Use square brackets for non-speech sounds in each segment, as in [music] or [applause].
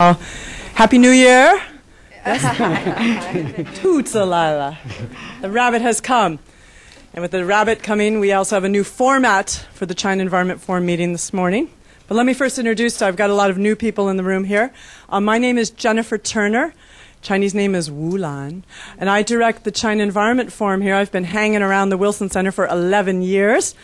Uh, Happy New Year. [laughs] Tootsalala. The rabbit has come. And with the rabbit coming, we also have a new format for the China Environment Forum meeting this morning. But let me first introduce, I've got a lot of new people in the room here. Uh, my name is Jennifer Turner. Chinese name is Wu Lan. And I direct the China Environment Forum here. I've been hanging around the Wilson Center for 11 years.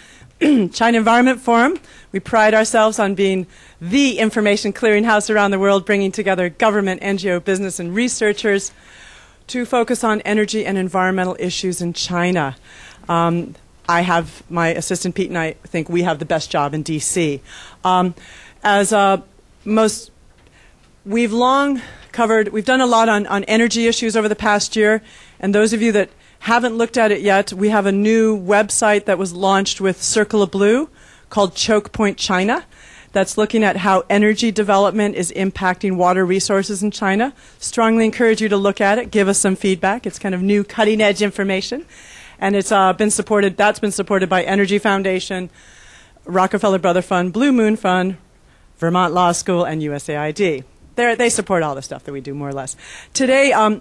[clears throat] China Environment Forum, we pride ourselves on being the information clearinghouse around the world, bringing together government, NGO, business, and researchers to focus on energy and environmental issues in China. Um, I have my assistant Pete and I think we have the best job in DC. Um, as uh, most, we've long covered, we've done a lot on, on energy issues over the past year, and those of you that haven't looked at it yet, we have a new website that was launched with Circle of Blue called Choke Point China that's looking at how energy development is impacting water resources in China. Strongly encourage you to look at it, give us some feedback. It's kind of new cutting edge information. And it's uh, been supported, that's been supported by Energy Foundation, Rockefeller Brother Fund, Blue Moon Fund, Vermont Law School, and USAID. They're, they support all the stuff that we do, more or less. Today, um,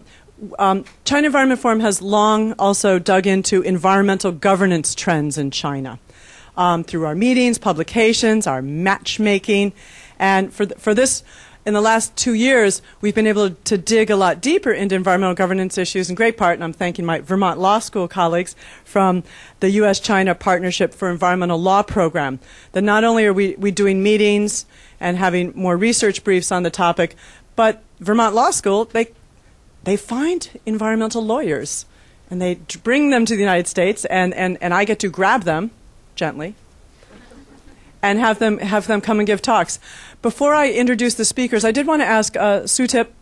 um, China Environment Forum has long also dug into environmental governance trends in China um, through our meetings, publications, our matchmaking. And for, th- for this, in the last two years, we've been able to dig a lot deeper into environmental governance issues in great part, and I'm thanking my Vermont Law School colleagues from the U.S. China Partnership for Environmental Law program. That not only are we, we doing meetings and having more research briefs on the topic, but Vermont Law School, they they find environmental lawyers and they bring them to the United States, and, and, and I get to grab them gently and have them, have them come and give talks. Before I introduce the speakers, I did want to ask uh, Siu Tip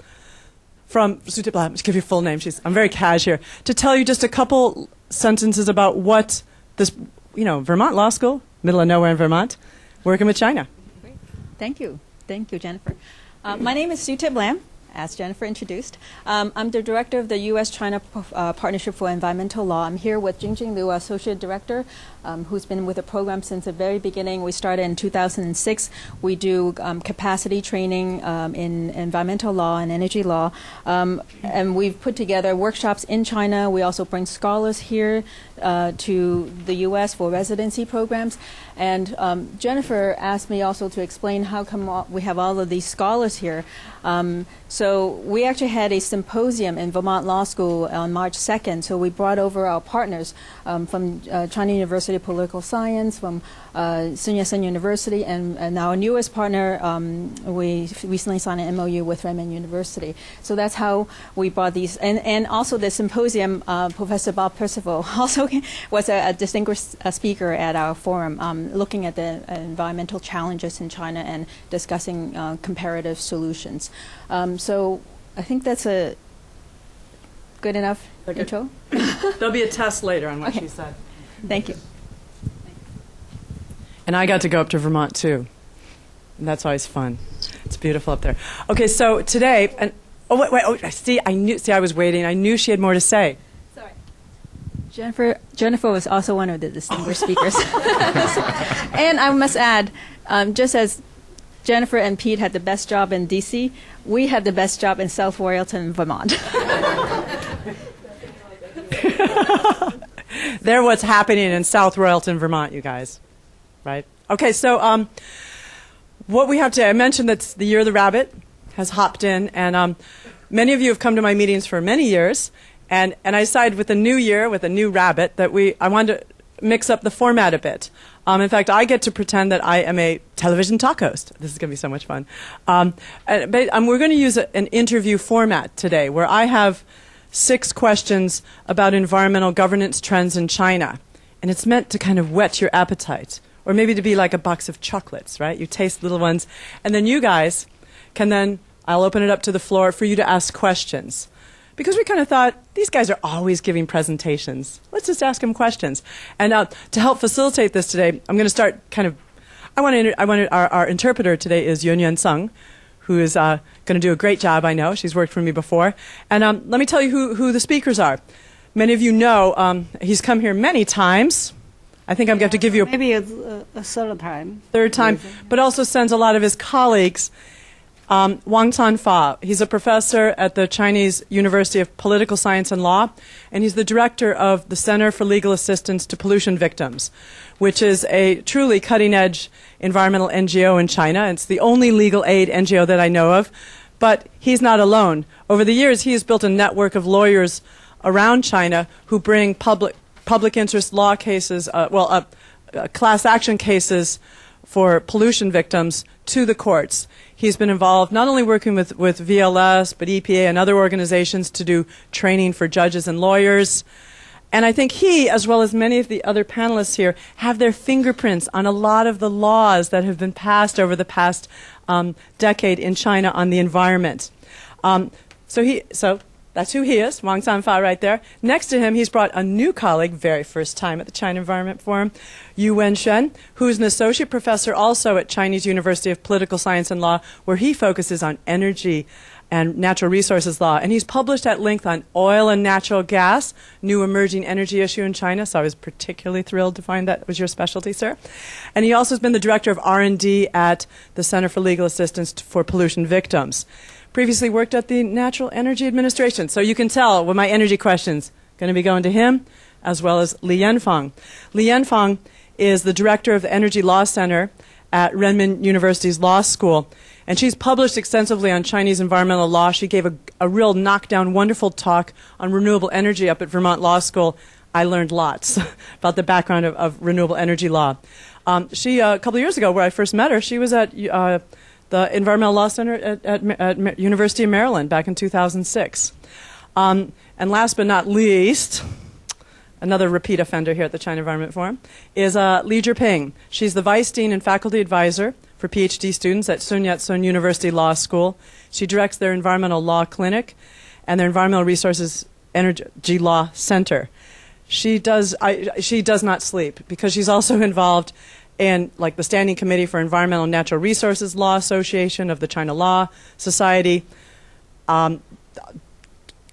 from Siu Tip Lam, to give you full name, she's, I'm very cash here, to tell you just a couple sentences about what this, you know, Vermont Law School, middle of nowhere in Vermont, working with China. Great. Thank you. Thank you, Jennifer. Uh, my name is Siu Tip Lam as Jennifer introduced. Um, I'm the director of the U.S.-China uh, Partnership for Environmental Law. I'm here with Jingjing Liu, associate director, um, who's been with the program since the very beginning. We started in 2006. We do um, capacity training um, in environmental law and energy law, um, and we've put together workshops in China. We also bring scholars here uh, to the U.S. for residency programs. And um, Jennifer asked me also to explain how come we have all of these scholars here. Um, so we actually had a symposium in Vermont Law School on March 2nd. So we brought over our partners from uh, China University of Political Science, from uh, Sun Yat-sen University, and, and, our newest partner, um, we recently signed an MOU with Renmin University. So that's how we brought these. And, and also the symposium, uh, Professor Bob Percival [laughs] also was a, a distinguished uh, speaker at our forum, um, looking at the environmental challenges in China and discussing uh, comparative solutions. Um, so I think that's a good enough okay. intro. [laughs] There'll be a test later on what okay. she said. Thank you. And I got to go up to Vermont too. And that's always fun. It's beautiful up there. Okay, so today, and oh wait, wait, oh, see, I knew, see, I was waiting. I knew she had more to say. Sorry. Jennifer, Jennifer was also one of the distinguished speakers. [laughs] and I must add, um, just as Jennifer and Pete had the best job in DC, we had the best job in South Royalton, Vermont. [laughs] They're what's happening in South Royalton, Vermont, you guys. Right? Okay, so um, what we have today, I mentioned that the year of the rabbit has hopped in, and um, many of you have come to my meetings for many years, and, and I decided with a new year, with a new rabbit, that we, I wanted to mix up the format a bit. Um, in fact, I get to pretend that I am a television talk host. This is going to be so much fun. Um, but um, we're going to use a, an interview format today where I have six questions about environmental governance trends in China. And it's meant to kind of whet your appetite, or maybe to be like a box of chocolates, right? You taste little ones. And then you guys can then, I'll open it up to the floor for you to ask questions because we kind of thought these guys are always giving presentations. Let's just ask them questions. And uh, to help facilitate this today, I'm going to start kind of. I want to. I want our, our interpreter today is Yun Yun Sung, who is uh, going to do a great job. I know she's worked for me before. And um, let me tell you who who the speakers are. Many of you know um, he's come here many times. I think I'm going to give you a, maybe a, a third time. Third time, but also sends a lot of his colleagues Um, Wang Fa. He's a professor at the Chinese University of Political Science and Law, and he's the director of the Center for Legal Assistance to Pollution Victims, which is a truly cutting edge environmental NGO in China. It's the only legal aid NGO that I know of. But he's not alone. Over the years, he has built a network of lawyers around China who bring public, public interest law cases, uh, well, uh, uh, class action cases for pollution victims to the courts. He's been involved not only working with, with VLS, but EPA and other organizations to do training for judges and lawyers. And I think he, as well as many of the other panelists here, have their fingerprints on a lot of the laws that have been passed over the past um, decade in China on the environment. Um, so he, so that's who he is, Wang Canfa right there. Next to him, he's brought a new colleague, very first time at the China Environment Forum, Yu Wenxuan, who's an associate professor also at Chinese University of Political Science and Law, where he focuses on energy and natural resources law. And he's published at length on oil and natural gas, new emerging energy issue in China. So I was particularly thrilled to find that was your specialty, sir. And he also has been the director of R&D at the Center for Legal Assistance for Pollution Victims previously worked at the National Energy Administration. So you can tell with my energy questions going to be going to him as well as Li Yanfang. Li Yanfang is the director of the Energy Law Center at Renmin University's law school. And she's published extensively on Chinese environmental law. She gave a, a real knockdown, wonderful talk on renewable energy up at Vermont Law School. I learned lots [laughs] about the background of, of renewable energy law. Um, she, uh, a couple of years ago, where I first met her, she was at uh, the Environmental Law Center at, at, at University of Maryland back in 2006. Um, and last but not least, another repeat offender here at the China Environment Forum, is uh, Li Zhiping. She's the Vice Dean and Faculty Advisor for PhD students at Sun Yat-sen University Law School. She directs their Environmental Law Clinic and their Environmental Resources Energy Law Center. She does, I, she does not sleep because she's also [laughs] involved and like the Standing Committee for Environmental and Natural Resources Law Association of the China Law Society, um,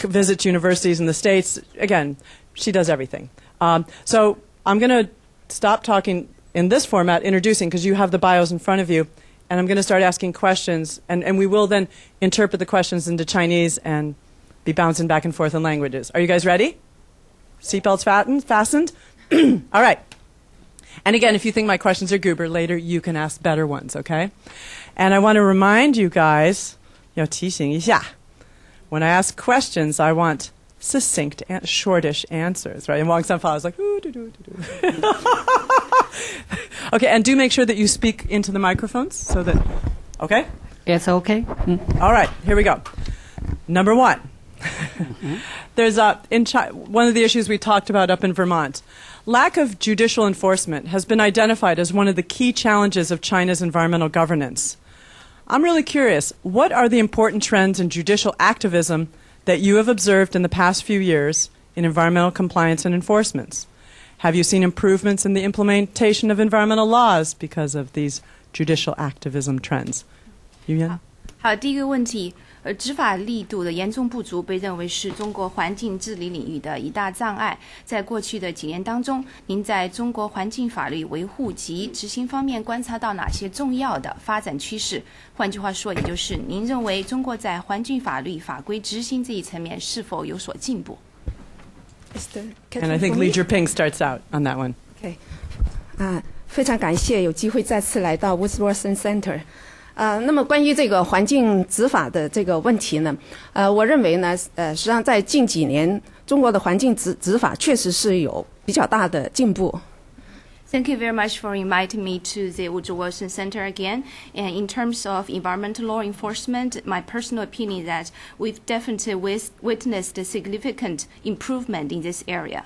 visits universities in the States. Again, she does everything. Um, so I'm going to stop talking in this format, introducing, because you have the bios in front of you, and I'm going to start asking questions, and, and we will then interpret the questions into Chinese and be bouncing back and forth in languages. Are you guys ready? Seatbelts fastened? Fastened? [clears throat] All right. And again, if you think my questions are goober later, you can ask better ones, okay? And I want to remind you guys, 要提醒一下, when I ask questions, I want succinct and shortish answers, right? And Wang Canfa is like, ooh, doo, doo, doo, doo. [laughs] okay, and do make sure that you speak into the microphones so that, okay? Yes, okay. Mm. All right, here we go. Number one. Mm-hmm. [laughs] There's a, in Chi- one of the issues we talked about up in Vermont Lack of judicial enforcement has been identified as one of the key challenges of China's environmental governance. I'm really curious what are the important trends in judicial activism that you have observed in the past few years in environmental compliance and enforcement? Have you seen improvements in the implementation of environmental laws because of these judicial activism trends? Yuyan? 好，第一个问题， 而执法力度的严重不足被认为是中国环境治理领域的一大障碍。在过去的几年当中，您在中国环境法律维护及执行方面观察到哪些重要的发展趋势？换句话说，也就是您认为中国在环境法律法规执行这一层面是否有所进步？And I think Li Zhiping starts out on that one. Okay，啊，非常感谢有机会再次来到 Woodsworth Center。呃，那么关于这个环境执法的这个问题呢，呃，我认为呢，呃，实际上在近几年，中国的环境执执法确实是有比较大的进步。Thank you very much for inviting me to the Woodrow Wilson Center again. And in terms of environmental law enforcement, my personal opinion is that we've definitely witnessed a significant improvement in this area.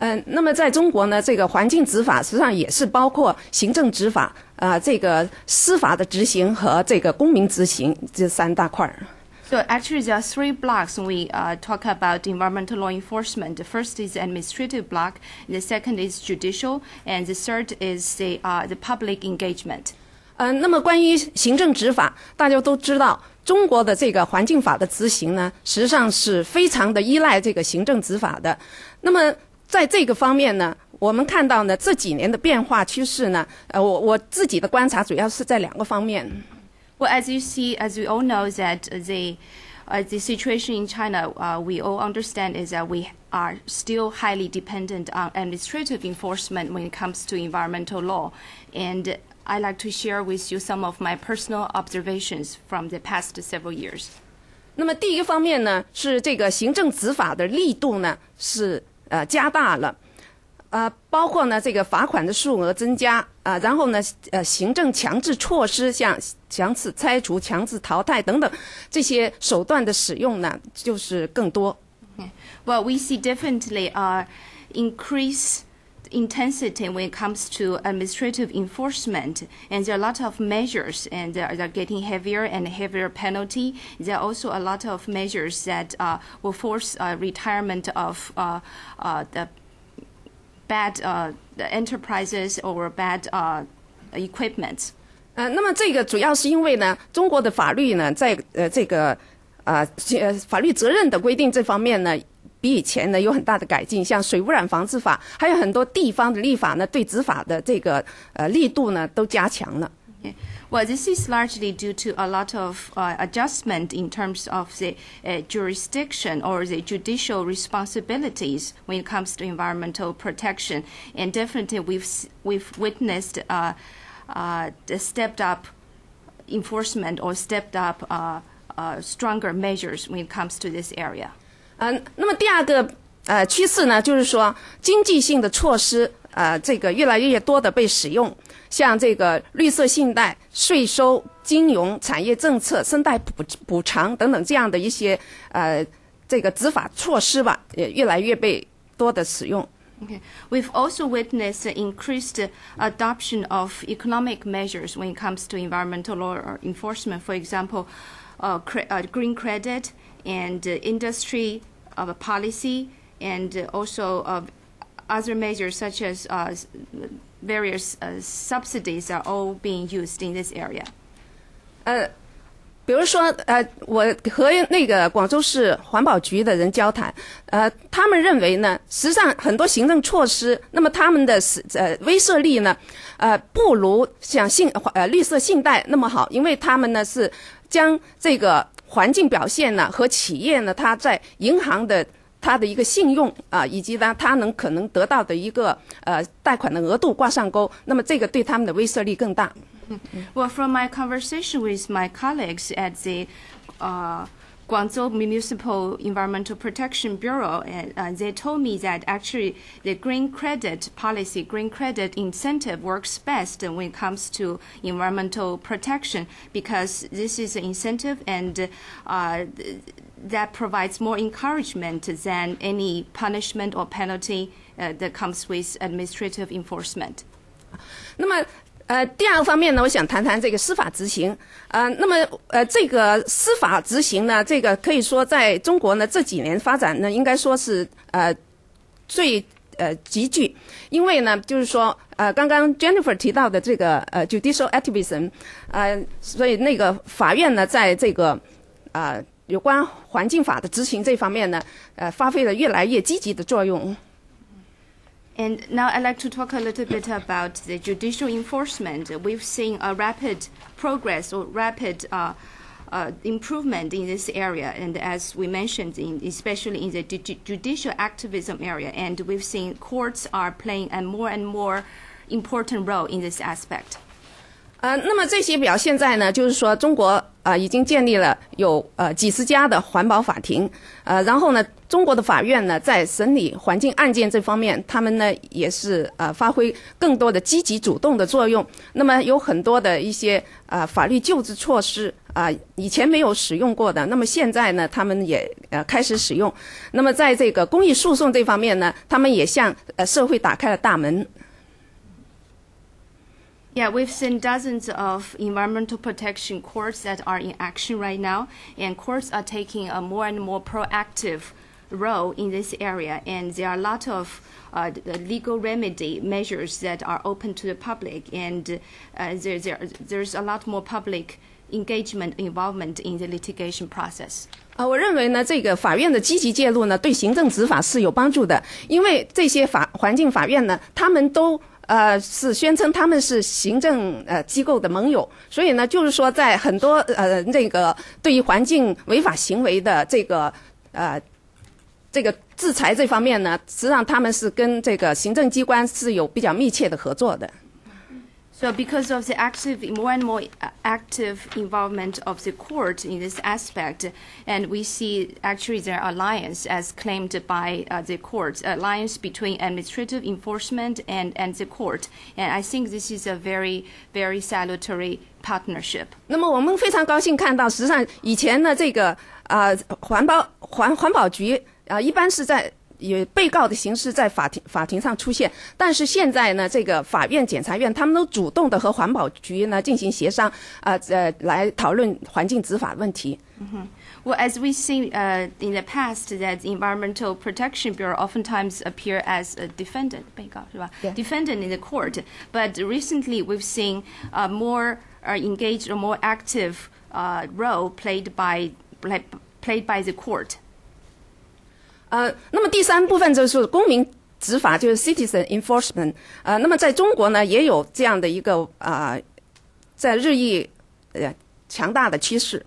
嗯，那么在中国呢，这个环境执法实际上也是包括行政执法、啊、呃、这个司法的执行和这个公民执行这三大块儿。So actually, there are three blocks when we uh, talk about environmental law enforcement. The first is administrative block, the second is judicial, and the third is the uh, the public engagement. 嗯，那么关于行政执法，大家都知道，中国的这个环境法的执行呢，实际上是非常的依赖这个行政执法的。那么在这个方面呢，我们看到呢这几年的变化趋势呢，呃，我我自己的观察主要是在两个方面。Well, as you see, as we all know, that the uh, the situation in China, uh, we all understand is that we are still highly dependent on administrative enforcement when it comes to environmental law. And I'd like to share with you some of my personal observations from the past several years. 那么第一个方面呢，是这个行政执法的力度呢是呃加大了，呃，包括呢这个罚款的数额增加啊、然后呢呃行政强制措施像强制拆除、强制淘汰等等这些手段的使用呢，就是更多。Well, we see definitely uh, increase intensity when it comes to administrative enforcement, and there are a lot of measures, and they're, they're getting heavier and heavier penalty. There are also a lot of measures that uh, will force uh, retirement of uh, uh, the bad uh, the enterprises or bad uh, equipment. 呃，那么这个主要是因为呢，中国的法律呢，在呃这个啊呃法律责任的规定这方面呢， 比以前呢有很大的改进，像水污染防治法，还有很多地方的立法呢，对执法的这个呃力度呢都加强了。 Yeah. Well, this is largely due to a lot of uh, adjustment in terms of the uh, jurisdiction or the judicial responsibilities when it comes to environmental protection, and definitely we've s- we've witnessed uh, uh, the stepped up enforcement or stepped up uh, uh, stronger measures when it comes to this area. 嗯，那么第二个呃趋势呢，就是说经济性的措施呃这个越来越多的被使用，像这个绿色信贷、税收、金融、产业政策、生态补补偿等等这样的一些呃这个执法措施吧，也越来越被多的使用。Okay. We've also witnessed increased adoption of economic measures when it comes to environmental law enforcement. For example, uh, cre- uh, green credit and uh, industry uh, policy, and uh, also uh, other measures such as uh, s- various uh, subsidies are all being used in this area. 比如说，呃，我和那个广州市环保局的人交谈，呃，他们认为呢，实际上很多行政措施，那么他们的是呃威慑力呢，呃，不如像信呃绿色信贷那么好，因为他们呢是将这个 环境表现呢和企业呢，它在银行的它的一个信用啊、以及呢它能可能得到的一个呃贷款的额度挂上钩，那么这个对他们的威慑力更大。Well, from my conversation with my colleagues at the uh, Guangzhou Municipal Environmental Protection Bureau, and uh, they told me that actually the green credit policy, green credit incentive works best when it comes to environmental protection because this is an incentive and uh, that provides more encouragement than any punishment or penalty uh, that comes with administrative enforcement. 那么，呃，第二个方面呢，我想谈谈这个司法执行。呃，那么，呃，这个司法执行呢，这个可以说在中国呢这几年发展呢，应该说是呃最呃急剧，因为呢，就是说，呃，刚刚 Jennifer 提到的这个呃 judicial activism，呃，所以那个法院呢，在这个呃有关环境法的执行这方面呢，呃，发挥了越来越积极的作用。And now I'd like to talk a little bit about the judicial enforcement. We've seen a rapid progress or rapid uh, uh, improvement in this area, and as we mentioned, in, especially in the ju- judicial activism area, and we've seen courts are playing a more and more important role in this aspect. 呃，那么这些表现在呢，就是说中国呃已经建立了有呃几十家的环保法庭，呃，然后呢，中国的法院呢在审理环境案件这方面，他们呢也是呃发挥更多的积极主动的作用。那么有很多的一些呃法律救治措施啊、以前没有使用过的，那么现在呢，他们也呃开始使用。那么在这个公益诉讼这方面呢，他们也向呃社会打开了大门。Yeah, we've seen dozens of environmental protection courts that are in action right now, and courts are taking a more and more proactive role in this area. And there are a lot of uh, the legal remedy measures that are open to the public, and uh, there, there, there's a lot more public engagement involvement in the litigation process. 啊，我认为呢，这个法院的积极介入呢，对行政执法是有帮助的，因为这些法环境法院呢，他们都 呃是宣称他们是行政呃机构的盟友，所以呢，就是说在很多呃那个对于环境违法行为的这个呃这个制裁这方面呢，实际上他们是跟这个行政机关是有比较密切的合作的。So, because of the active, more and more uh, active involvement of the court in this aspect, and we see actually their alliance as claimed by uh, the court, alliance between administrative enforcement and, and the court. And I think this is a very, very salutary partnership. 那么我们非常高兴看到，实际上以前呢，这个呃环保环环保局啊、呃，一般是在 以被告的形式在法庭法庭上出现，但是现在呢，这个法院、检察院他们都主动的和环保局呢进行协商，啊呃来讨论环境执法问题。嗯哼 Well, as we see uh, in the past, that the Environmental Protection Bureau oftentimes appear as a defendant, 被告是吧? Yeah. defendant in the court. But recently, we've seen a more uh, engaged or more active uh, role played by played by the court. 呃，那么第三部分就是公民执法，就是 citizen enforcement。呃，那么在中国呢，也有这样的一个啊、呃，在日益呃强大的趋势。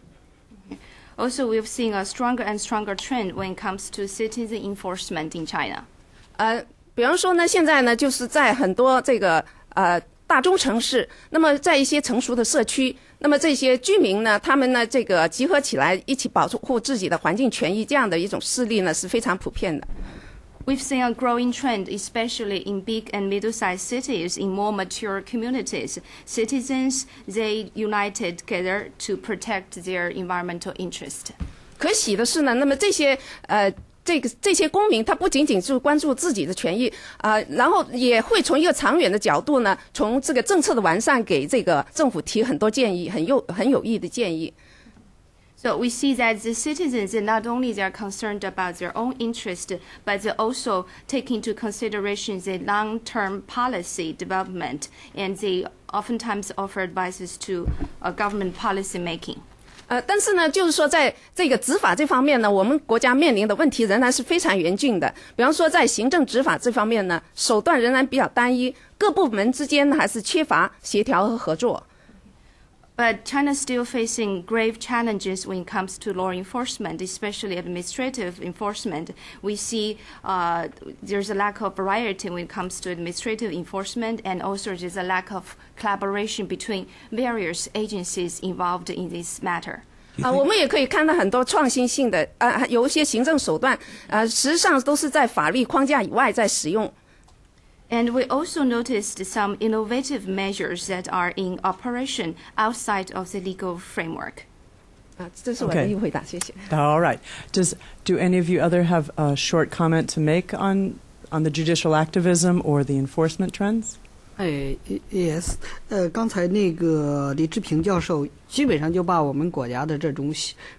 Also, we've seen a stronger and stronger trend when it comes to citizen enforcement in China. 呃，比方说呢，现在呢，就是在很多这个呃 大中城市，那么在一些成熟的社区，那么这些居民呢，他们呢这个集合起来一起保护自己的环境权益，这样的一种势力呢是非常普遍的。 We've seen a growing trend, especially in big and middle-sized cities, in more mature communities. Citizens they united together to protect their environmental interest. 可喜的是呢，那么这些呃。 这个这些公民，他不仅仅是关注自己的权益啊、呃，然后也会从一个长远的角度呢，从这个政策的完善给这个政府提很多建议，很有很有益的建议。 So we see that the citizens not only they are concerned about their own interest, but they also take into consideration the long-term policy development, and they oftentimes offer advices to uh, government policy making. 呃，但是呢，就是说，在这个执法这方面呢，我们国家面临的问题仍然是非常严峻的。比方说，在行政执法这方面呢，手段仍然比较单一，各部门之间还是缺乏协调和合作。But China is still facing grave challenges when it comes to law enforcement, especially administrative enforcement. We see uh, there's a lack of variety when it comes to administrative enforcement, and also there's a lack of collaboration between various agencies involved in this matter. 啊、我们也可以看到很多创新性的啊、有一些行政手段，呃，实际上都是在法律框架以外在使用。 And we also noticed some innovative measures that are in operation outside of the legal framework. 啊，这是我的 Okay. 一个回答，谢谢。 All right. Does do any of you other have a short comment to make on on the judicial activism or the enforcement trends? 哎，yes，呃，刚才那个李志平教授基本上就把我们国家的这种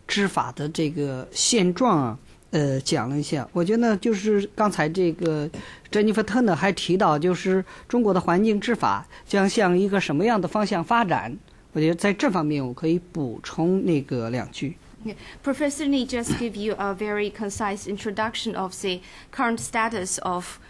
执法的这个现状啊， 呃，讲了一下。我觉得就是刚才这个珍妮弗特呢还提到，就是中国的环境执法将向一个什么样的方向发展？我觉得在这方面我可以补充那个两句。Professor Ni just give you a very concise introduction of the current status of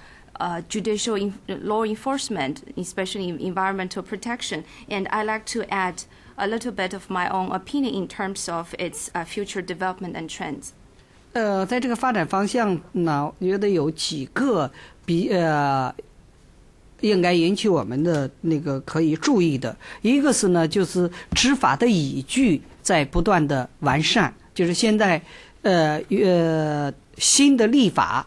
uh, judicial in- law enforcement, especially in environmental protection. And I'd like to add a little bit of my own opinion in terms of its uh, future development and trends. 呃，在这个发展方向呢，我觉得有几个比呃应该引起我们的那个可以注意的，一个是呢，就是执法的依据在不断的完善，就是现在呃呃新的立法。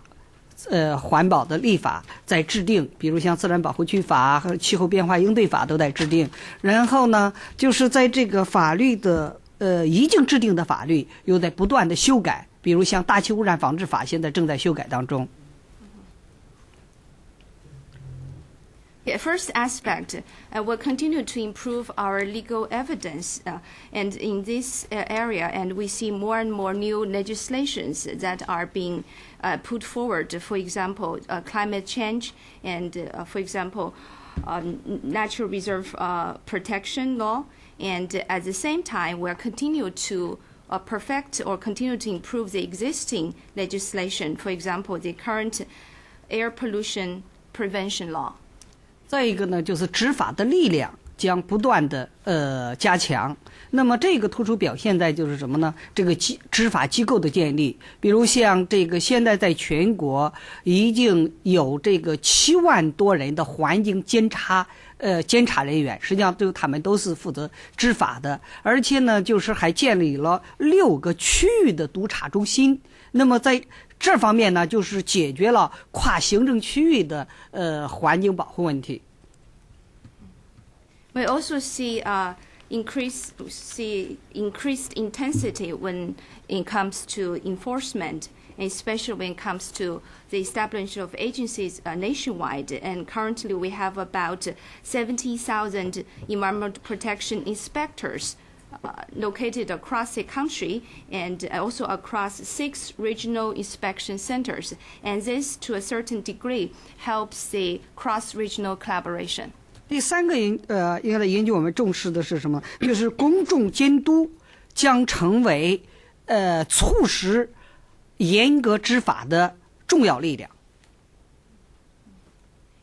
呃，环保的立法在制定，比如像自然保护区法和气候变化应对法都在制定。然后呢，就是在这个法律的呃已经制定的法律又在不断的修改，比如像大气污染防治法现在正在修改当中。 Yeah, first aspect, uh, we'll continue to improve our legal evidence, uh, and in this uh, area, and we see more and more new legislations that are being uh, put forward. For example, uh, climate change, and uh, for example, um, natural reserve uh, protection law, and at the same time, we'll continue to uh, perfect or continue to improve the existing legislation. For example, the current air pollution prevention law. 再一个呢，就是执法的力量将不断的呃加强。那么这个突出表现在就是什么呢？这个机执法机构的建立，比如像这个现在在全国已经有这个七万多人的环境监察呃监察人员，实际上都他们都是负责执法的，而且呢，就是还建立了六个区域的督察中心。那么在这方面呢，就是解决了跨行政区域的呃环境保护问题。We also see uh, increase see increased intensity when it comes to enforcement, especially when it comes to the establishment of agencies uh, nationwide. And currently, we have about 70,000 environmental protection inspectors. Uh, located across the country and also across six regional inspection centers, and this, to a certain degree, helps the cross-regional collaboration. 第三个研呃，应该研究我们重视的是什么？就是公众监督将成为呃促使严格执法的 [clears throat] 重要力量。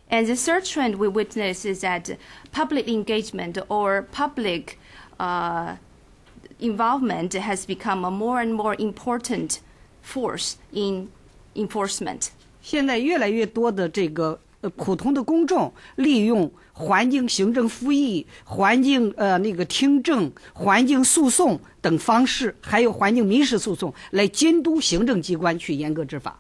And the third trend we witness is that public engagement or public uh, involvement has become a more and more important force in enforcement. 现在越来越多的这个呃普通的公众利用环境行政复议、环境呃那个听证、环境诉讼等方式，还有环境民事诉讼来监督行政机关去严格执法。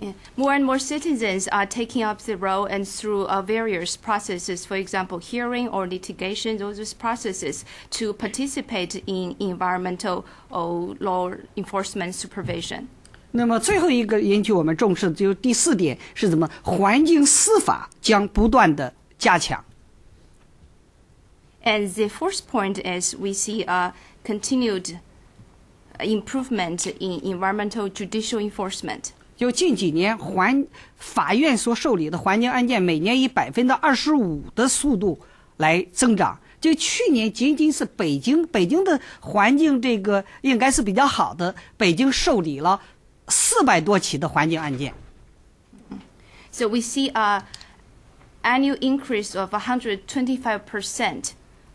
Yeah. More and more citizens are taking up the role and through uh, various processes, for example, hearing or litigation, those processes to participate in environmental or law enforcement supervision. 那么最后一个引起我们重视的就是第四点是什么？环境司法将不断的加强。 And the fourth point is we see a continued improvement in environmental judicial enforcement. 就近几年环法院所受理的环境案件，每年以百分之二十五的速度来增长。就去年仅仅是北京，北京的环境这个应该是比较好的，北京受理了四百多起的环境案件。So we see a annual increase of 125%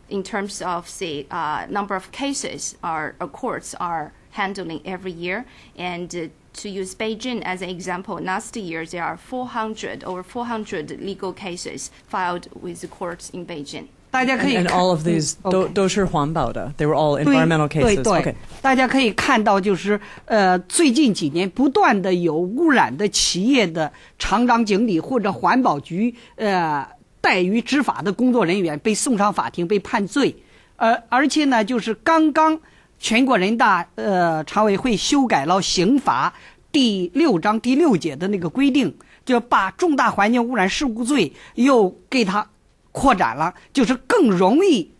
in terms of the uh, number of cases our, our courts are handling every year. And uh, to use Beijing as an example, last year there are 400 over 400 legal cases filed with the courts in Beijing. 大家可以 And, and 看 all of these 嗯 do, OK 都是环保的. They were all 对 environmental 对 cases. 对 Okay. 大家可以看到，就是呃，最近几年不断的有污染的企业的厂长、经理或者环保局呃怠于执法的工作人员被送上法庭被判罪，呃，而且呢，就是刚刚 全国人大呃常委会修改了刑法第六章第六节的那个规定，就把重大环境污染事故罪又给它扩展了，就是更容易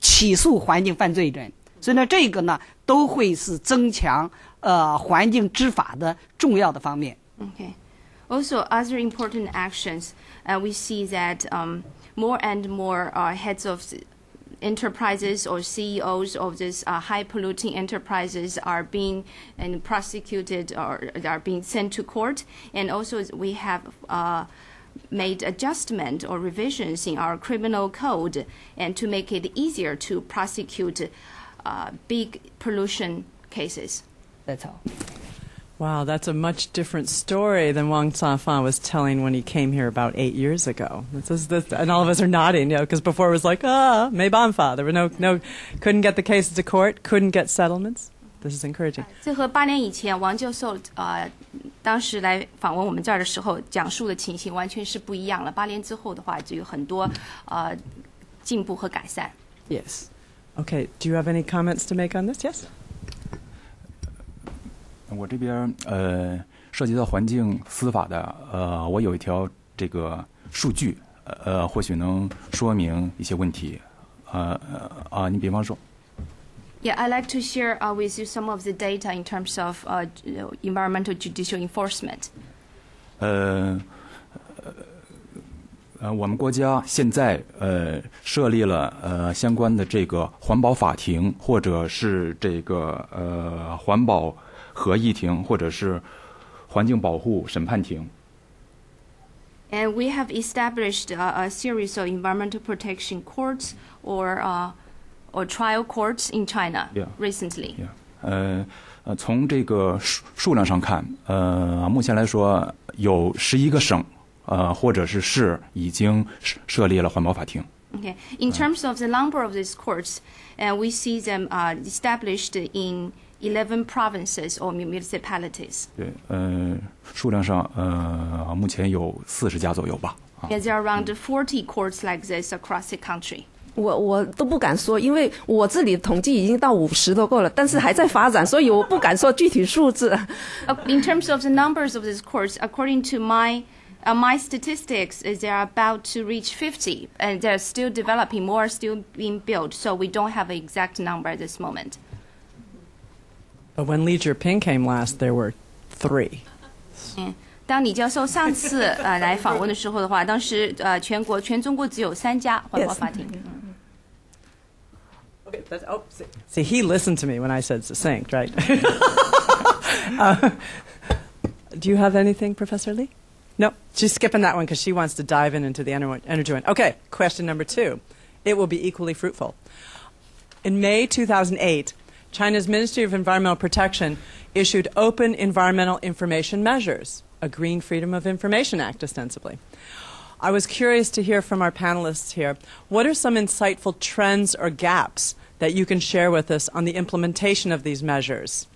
起诉环境犯罪人。所以呢，这个呢都会是增强呃环境执法的重要的方面。Okay. Also, other important actions, uh, we see that um, more and more uh, heads of enterprises or CEOs of these uh, high polluting enterprises are being and prosecuted or are being sent to court. And also, we have uh, made adjustment or revisions in our criminal code and to make it easier to prosecute uh, big pollution cases. That's all. Wow, that's a much different story than Wang Canfa was telling when he came here about eight years ago. This is this, and all of us are nodding, you know, because before it was like, ah, Meibanfa. There were no, no, couldn't get the cases to court, couldn't get settlements. This is encouraging. Uh, 这和八年以前王教授呃，当时来访问我们这儿的时候讲述的情形完全是不一样了。八年之后的话，就有很多呃进步和改善。Yes. Okay. Do you have any comments to make on this? Yes. 我这边呃涉及到环境司法的，呃，我有一条这个数据，呃，或许能说明一些问题。呃呃啊，你比方说， Yeah, I'd like to share uh, with you some of the data in terms of uh, environmental judicial enforcement. 呃呃呃，我们国家现在呃设立了呃相关的这个环保法庭，或者是这个呃环保 合议庭，或者是环境保护审判庭。 And we have established uh, a series of environmental protection courts or uh, or trial courts in China Yeah. recently. Yeah. 呃呃，从这个数数量上看，呃，目前来说有十一个省，呃，或者是市已经设设立了环保法庭。 Okay. In terms of the number of these courts, uh, we see them uh, established in 11 provinces or municipalities. 对，呃，数量上，呃，目前有四十家左右吧。啊， And there are around 40 courts like this across the country. 我我都不敢说，因为我这里统计已经到五十多个了，但是还在发展，所以我不敢说具体数字。 Uh, In terms [laughs] of the numbers of these courts, according to my uh, my statistics, is they are about to reach 50, and they're still developing. More are still being built, so we don't have an exact number at this moment. But when Li Zhiping came last, there were three. [laughs] 嗯，当李教授上次呃来访问的时候的话，当时呃全国全中国只有三家环保法庭。Okay, [laughs] that's oh, see. see, he listened to me when I said succinct, right? [laughs] uh, do you have anything, Professor Lee? No, she's skipping that one because she wants to dive in into the energy one. Okay, question number two. It will be equally fruitful. In May 2008, China's Ministry of Environmental Protection issued Open Environmental Information Measures, a Green Freedom of Information Act, ostensibly. I was curious to hear from our panelists here. What are some insightful trends or gaps that you can share with us on the implementation of these measures?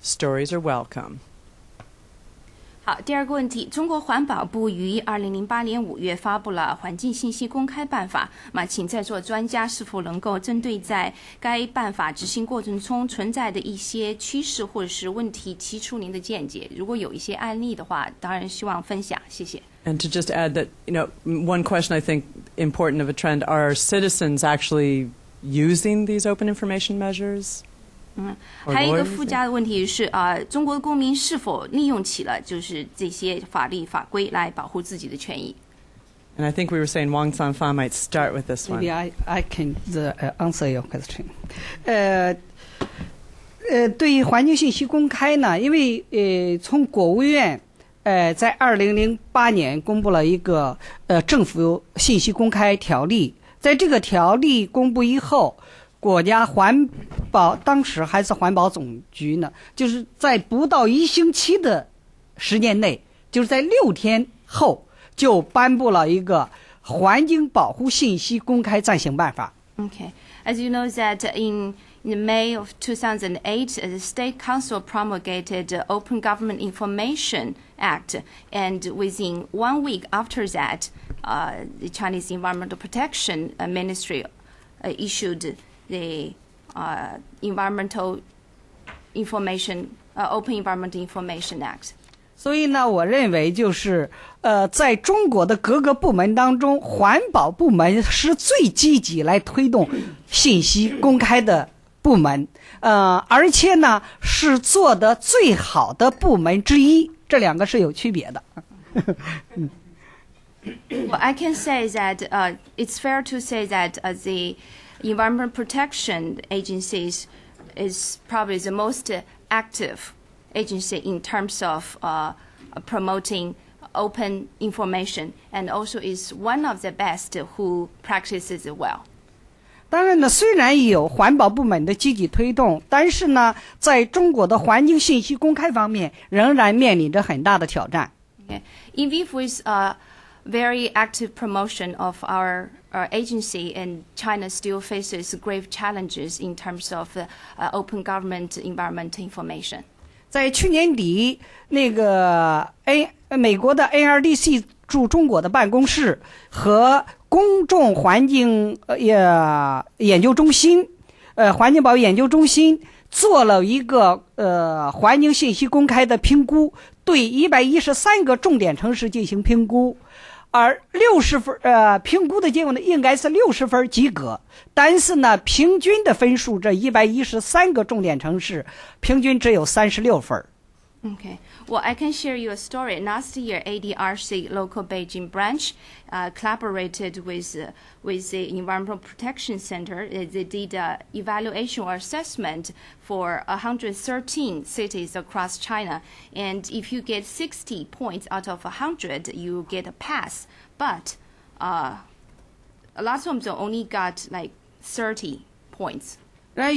Stories are welcome. 好，第二个问题，中国环保部于二零零八年五月发布了《环境信息公开办法》。那，请在座专家是否能够针对在该办法执行过程中存在的一些趋势或者是问题提出您的见解？如果有一些案例的话，当然希望分享，谢谢。And to just add that, you know, one question I think important of a trend are citizens actually using these open information measures? 还有一个附加的问题是啊，中国公民是否利用起了就是这些法律法规来保护自己的权益？And I think we were saying Wang Sanfa might start with this one. Maybe I I can answer your question. 呃呃，对于环境信息公开呢，因为呃，从国务院呃在二零零八年公布了一个呃政府信息公开条例，在这个条例公布以后。国家环保当时还是环保总局呢，就是在不到一星期的时间内，就是在六天后就颁布了一个环境保护信息公开暂行办法。 Okay. As you know that in, in May of 2008, uh, the State Council promulgated the Open Government Information Act, and within one week after that, uh, the Chinese Environmental Protection uh, Ministry uh, issued the uh, Environmental Information, uh, Open Environmental Information Act. 所以呢，我认为就是呃，在中国的各个部门当中，环保部门是最积极来推动信息公开的部门，呃，而且呢是做的最好的部门之一。这两个是有区别的。 Well, I can say that uh, it's fair to say that uh, the Environment Protection Agencies is probably the most uh, active agency in terms of uh, promoting open information, and also is one of the best who practices it well. 当然呢，虽然有环保部门的积极推动，但是呢，在中国的环境信息公开方面，仍然面临着很大的挑战。 Okay. Even with uh, very active promotion of our, our agency, and China still faces grave challenges in terms of uh, uh, open government environment information. 在去年底，那个 A 美国的 NRDC 驻中国的办公室和公众环境呃研究中心，呃环境保育研究中心做了一个呃环境信息公开的评估，对一百一十三个重点城市进行评估。而六十分呃评估的结果呢，应该是六十分及格，但是呢，平均的分数这一百一十三个重点城市平均只有三十六分。OK Well, I can share you a story. Last year, NRDC local Beijing branch uh, collaborated with uh, with the Environmental Protection Center. They did an evaluation or assessment for 113 cities across China. And if you get 60 points out of 100, you get a pass. But uh, a lot of them only got like 30 points.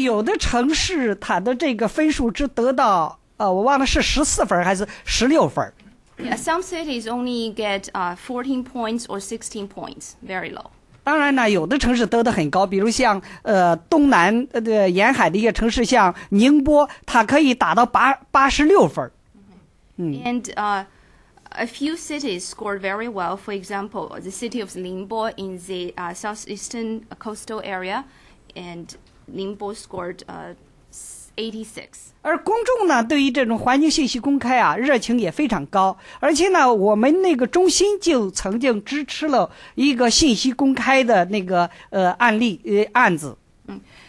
有的城市它的这个分数只得到呃，我忘了是十四分还是十六分。 Yeah, some cities only get uh, 14 points or 16 points, very low. 当然呢，有的城市得的很高，比如像呃东南呃的沿海的一些城市，像宁波，它可以达到八八十六分。 And uh, a few cities scored very well. For example, the city of Ningbo in the uh, southeastern coastal area, and Ningbo scored uh, 86. 而公众呢，对于这种环境信息公开啊，热情也非常高。而且呢，我们那个中心就曾经支持了一个信息公开的那个呃案例呃案子。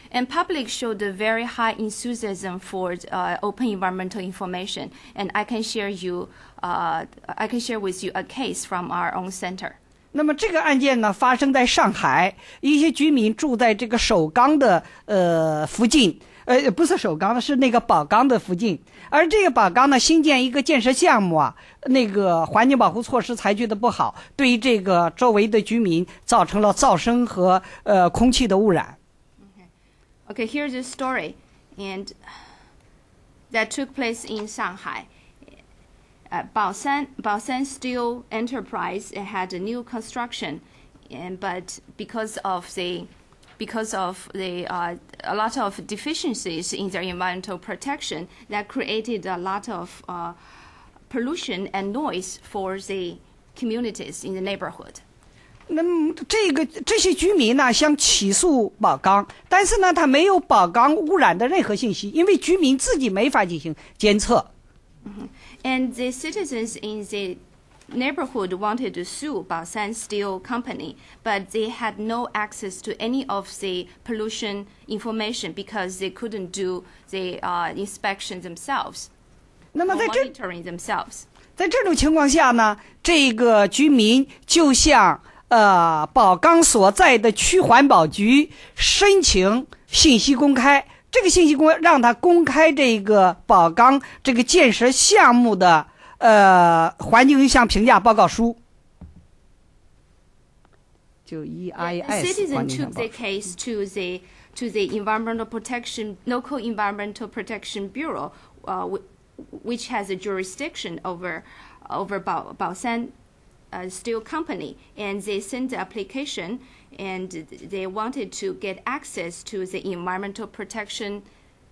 And public showed a very high enthusiasm for uh, open environmental information. And I can share you, uh, I can share with you a case from our own center. 那么这个案件呢，发生在上海，一些居民住在这个首钢的呃附近， 呃，不是首钢，是那个宝钢的附近。而这个宝钢呢，新建一个建设项目啊，那个环境保护措施采取的不好，对于这个周围的居民造成了噪声和呃空气的污染。Okay, here's a story, and that took place in Shanghai. Uh, Baoshan Baoshan Steel Enterprise had a new construction, and but because of the because of the uh, a lot of deficiencies in their environmental protection, that created a lot of uh, pollution and noise for the communities in the neighborhood. 那么这个这些居民呢，想起诉宝钢，但是呢，他没有宝钢污染的任何信息，因为居民自己没法进行监测。 And the citizens in the neighborhood wanted to sue Baoshan Steel Company, but they had no access to any of the pollution information because they couldn't do the uh, inspection themselves. monitoring themselves. 在这种情况下呢，这个居民就向呃宝钢所在的区环保局申请信息公开。这个信息公让他公开这个宝钢这个建设项目的呃环境影响评价报告书，就 EIS。Citizen took the case to the to the Environmental Protection Local Environmental Protection Bureau, uh, which has a jurisdiction over over Baoshan uh, steel company, and they sent the application, and they wanted to get access to the environmental protection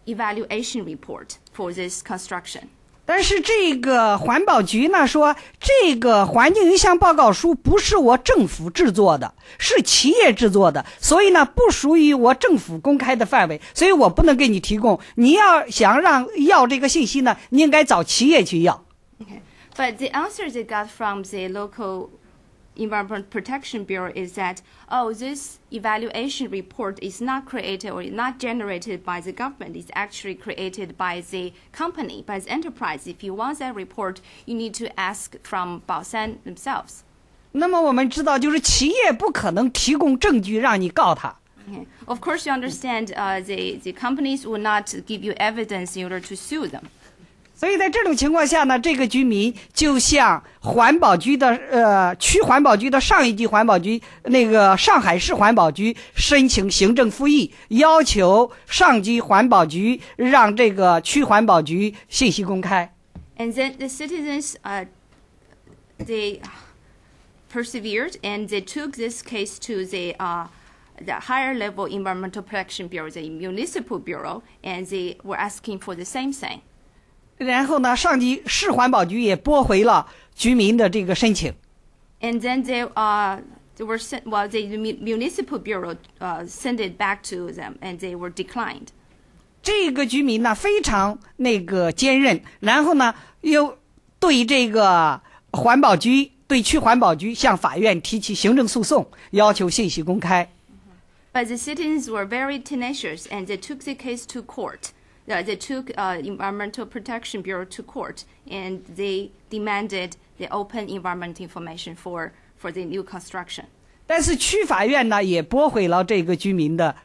evaluation report for this construction. 但是这个环保局呢说，这个环境影响报告书不是我政府制作的，是企业制作的，所以呢不属于我政府公开的范围，所以我不能给你提供。你要想让要这个信息呢，你应该找企业去要。Okay. But the answer they got from the local Environment Protection Bureau is that, oh, this evaluation report is not created or not generated by the government. It's actually created by the company, by the enterprise. If you want that report, you need to ask from Baoshan themselves. 那么我们知道，就是企业不可能提供证据让你告他。Okay. Of course, you understand uh, the, the companies will not give you evidence in order to sue them. 所以在这种情况下呢，这个居民就向环保局的呃区环保局的上一级环保局那个上海市环保局申请行政复议，要求上级环保局让这个区环保局信息公开。 And then the citizens, uh, they persevered and they took this case to the uh, the higher level environmental protection bureau, the municipal bureau, and they were asking for the same thing. 然后呢，上级市环保局也驳回了居民的这个申请。And then they uh, they were sent, well, the mu- municipal bureau uh, sent it back to them, and they were declined. 这个居民呢非常那个坚韧，然后呢又对这个环保局、对区环保局向法院提起行政诉讼，要求信息公开。But the citizens were very tenacious, and they took the case to court. uh, they took uh, Environmental Protection Bureau to court, and they demanded the open environment information for for the new construction. 但是区法院呢也驳回了这个居民的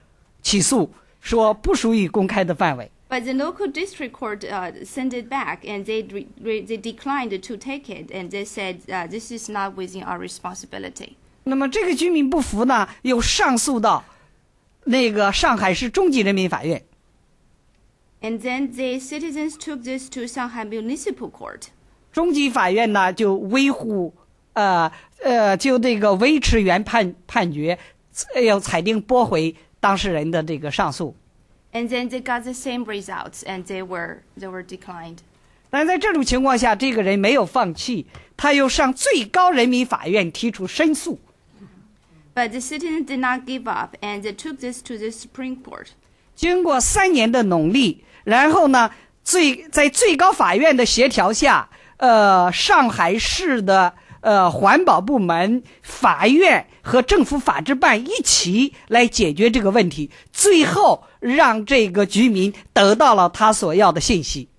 起诉，说不属于公开的范围。 But the local district court uh, sent it back, and they re- re- they declined to take it, and they said uh, this is not within our responsibility. 那么这个居民不服呢，又上诉到那个上海市中级人民法院。 And then the citizens took this to Shanghai Municipal Court. 中级法院呢就维护，呃呃，就这个维持原判判决，呃要裁定驳回当事人的这个上诉。 And then they got the same results, and they were they were declined. 但在这种情况下，这个人没有放弃，他又上最高人民法院提出申诉。 But the citizens did not give up, and they took this to the Supreme Court. 经过三年的努力，然后呢，最在最高法院的协调下，呃，上海市的呃环保部门、法院和政府法制办一起来解决这个问题，最后让这个居民得到了他所要的信息。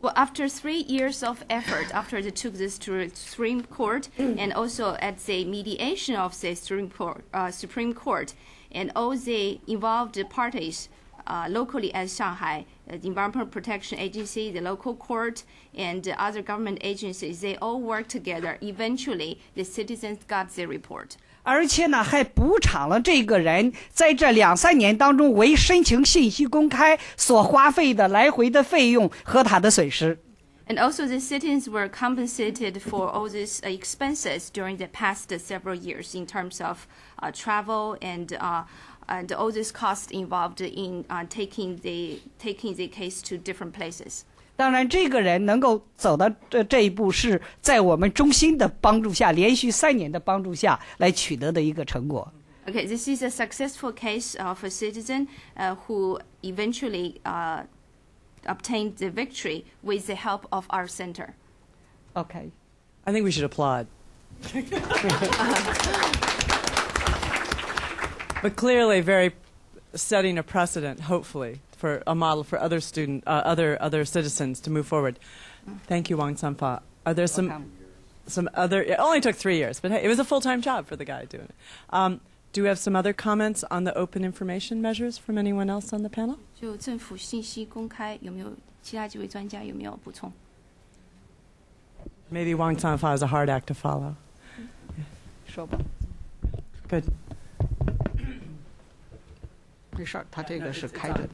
Well, after three years of effort, after they took this to the Supreme Court, and also at the mediation of the Supreme Court, uh, Supreme Court, and all the involved parties uh, locally at Shanghai, uh, the Environmental Protection Agency, the local court, and the other government agencies, they all worked together. Eventually, the citizens got the report. 而且呢，还补偿了这个人在这两三年当中为申请信息公开所花费的来回的费用和他的损失。 And also, the citizens were compensated for all these uh, expenses during the past uh, several years in terms of uh, travel and uh, and all these costs involved in uh, taking the taking the case to different places. 当然，这个人能够走到这这一步，是在我们中心的帮助下，连续三年的帮助下来取得的一个成果。 Okay, this is a successful case of a citizen uh, who eventually uh, obtained the victory with the help of our center. OK， I think we should applaud. [laughs] But clearly, very setting a precedent, hopefully, for a model for other student, uh, other other citizens to move forward. Thank you, Wang Canfa. Are there some some other? It only took three years, but hey, it was a full time job for the guy doing it. Um, do we have some other comments on the open information measures from anyone else on the panel? 就政府信息公开，有没有其他几位专家有没有补充？Maybe Wang Canfa is a hard act to follow. [laughs] good 没事儿，他这个是开着的。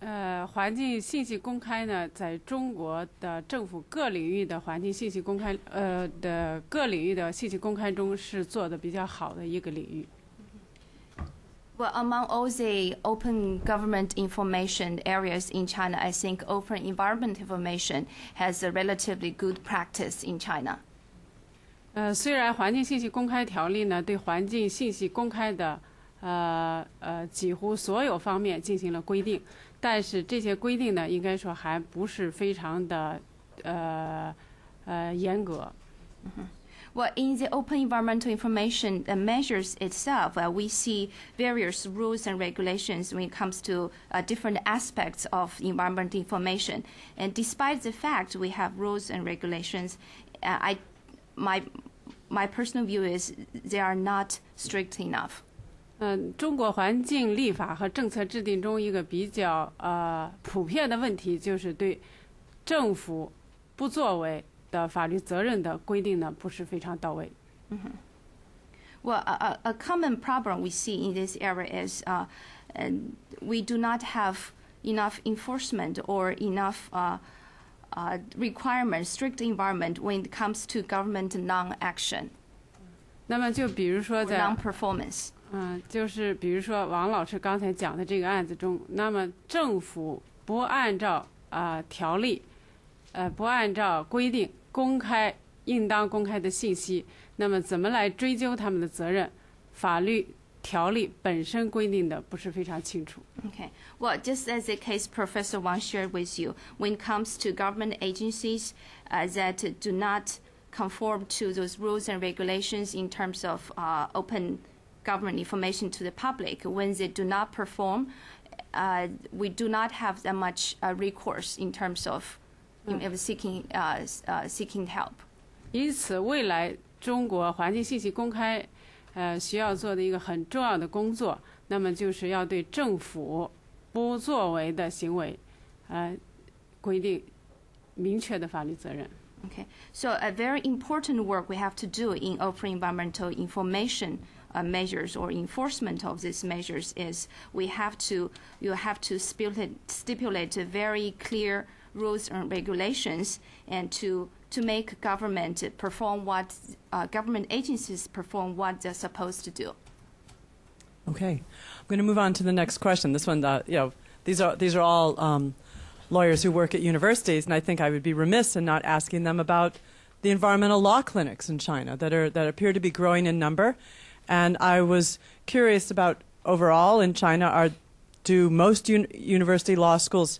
呃，环境信息公开呢，在中国的政府各领域的环境信息公开，呃的各领域的信息公开中是做的比较好的一个领域。Well, among all the open government information areas in China, I think open environment information has a relatively good practice in China. 呃，虽然环境信息公开条例呢对环境信息公开的 呃呃几乎所有方面进行了规定，但是这些规定呢，应该说还不是非常的呃呃严格。 Well, in the open environmental information uh, measures itself, uh, we see various rules and regulations when it comes to uh, different aspects of environmental information. And despite the fact we have rules and regulations, uh, I, my, my personal view is they are not strict enough. 嗯，中国环境立法和政策制定中一个比较呃普遍的问题，就是对政府不作为的法律责任的规定呢不是非常到位。 Well, a, a a common problem we see in this area is uh, and we do not have enough enforcement or enough uh, uh, requirements, strict environment when it comes to government non-action 那么就比如说 or 在 non-performance. 嗯，就是比如说王老师刚才讲的这个案子中，那么政府不按照啊、条例，呃不按照规定公开应当公开的信息，那么怎么来追究他们的责任？法律条例本身规定的不是非常清楚。Okay. Well, just as the case Professor Wang shared with you, when it comes to government agencies uh, that do not conform to those rules and regulations in terms of uh, open government information to the public, when they do not perform, uh, we do not have that much uh, recourse in terms of, in, of seeking uh, s- uh, seeking help. 因此，未来中国环境信息公开，呃，需要做的一个很重要的工作，那么就是要对政府不作为的行为，呃，规定明确的法律责任。 Okay, so a very important work we have to do in offering environmental information uh, measures or enforcement of these measures is we have to you have to stipulate, stipulate very clear rules and regulations and to to make government perform what uh, government agencies perform what they're supposed to do. Okay, I'm going to move on to the next question. This one, uh, you know, these are these are all um, lawyers who work at universities, and I think I would be remiss in not asking them about the environmental law clinics in China that are that appear to be growing in number. And I was curious about overall in China, are do most un- university law schools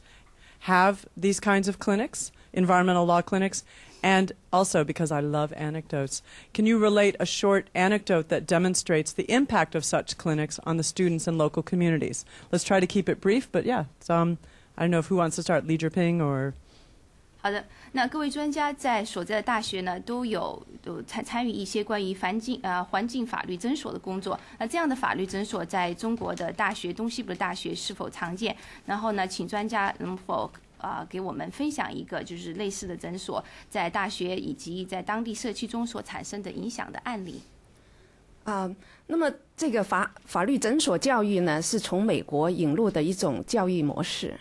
have these kinds of clinics, environmental law clinics? And also, because I love anecdotes, can you relate a short anecdote that demonstrates the impact of such clinics on the students and local communities? Let's try to keep it brief, but yeah, um, I don't know if who wants to start, Li Zhiping or 好的，那各位专家在所在的大学呢，都有有参参与一些关于环境呃环境法律诊所的工作。那这样的法律诊所在中国的大学东西部的大学是否常见？然后呢，请专家能否啊、给我们分享一个就是类似的诊所在大学以及在当地社区中所产生的影响的案例？啊、那么这个法法律诊所教育呢，是从美国引入的一种教育模式。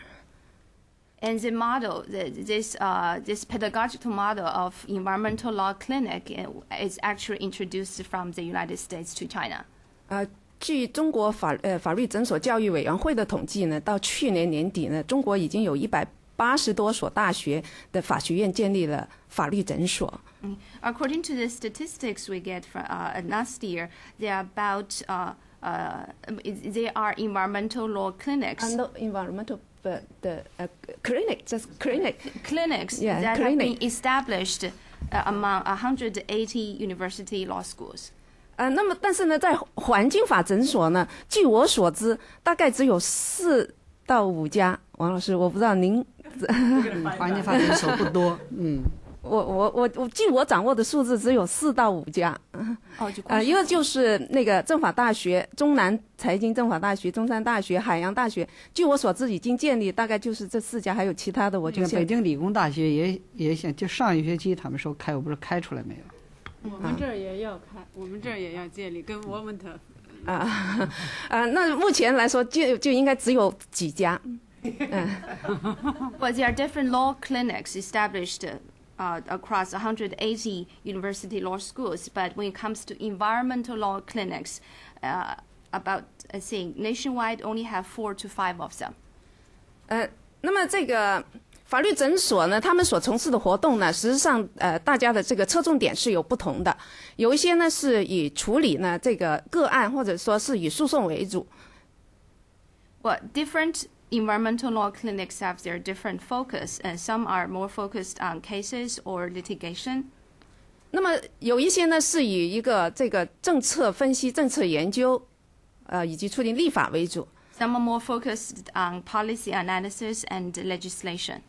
And the model, the, this uh, this pedagogical model of environmental law clinic uh, is actually introduced from the United States to China. 呃，据中国法呃法律诊所教育委员会的统计呢，到去年年底呢，中国已经有一百八十多所大学的法学院建立了法律诊所。 According to the statistics we get from uh, last year, there are about uh, uh, there are environmental law clinics And environmental but the uh, clinic just clinic clinics Yeah, that have clinic. been established uh, among 180 university law schools. 呃，那么但是呢，在环境法诊所呢，据我所知，大概只有四到五家。王老师，我不知道您，环境法诊所不多，嗯，我我我我，据我掌握的数字只有四到五家。哦，就呃，一个就是那个政法大学、中南财经政法大学、中山大学、海洋大学，据我所知已经建立，大概就是这四家，还有其他的，我就北京理工大学也也想，就上一学期他们说开，我不知道开出来没有。我们这儿也要开，我们这儿也要建立，跟我们的啊 [laughs] 啊，那目前来说就就应该只有几家。[laughs] But there are different law clinics established uh, across 180 university law schools. But when it comes to environmental law clinics, uh, about I think nationwide only have four to five of them. 呃，那么这个法律诊所呢，他们所从事的活动呢，实际上呃，大家的这个侧重点是有不同的，有一些呢是以处理呢这个个案，或者说是以诉讼为主。 Well, different environmental law clinics have their different focus, and some are more focused on cases or litigation. 那么有一些呢是以一个这个政策分析、政策研究，呃，以及处理立法为主。 Some are more focused on policy analysis and legislation.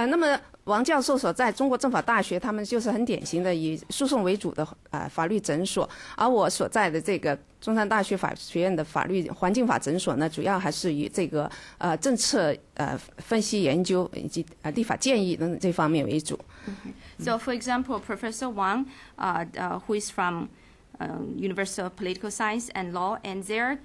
呃，那么王教授所在中国政法大学，他们就是很典型的以诉讼为主的呃法律诊所，而我所在的这个中山大学法学院的法律环境法诊所呢，主要还是以这个呃政策呃分析研究以及呃立法建议等等这方面为主。So, for example, Professor Wang, uh, who is from um, University of Political Science and Law, and their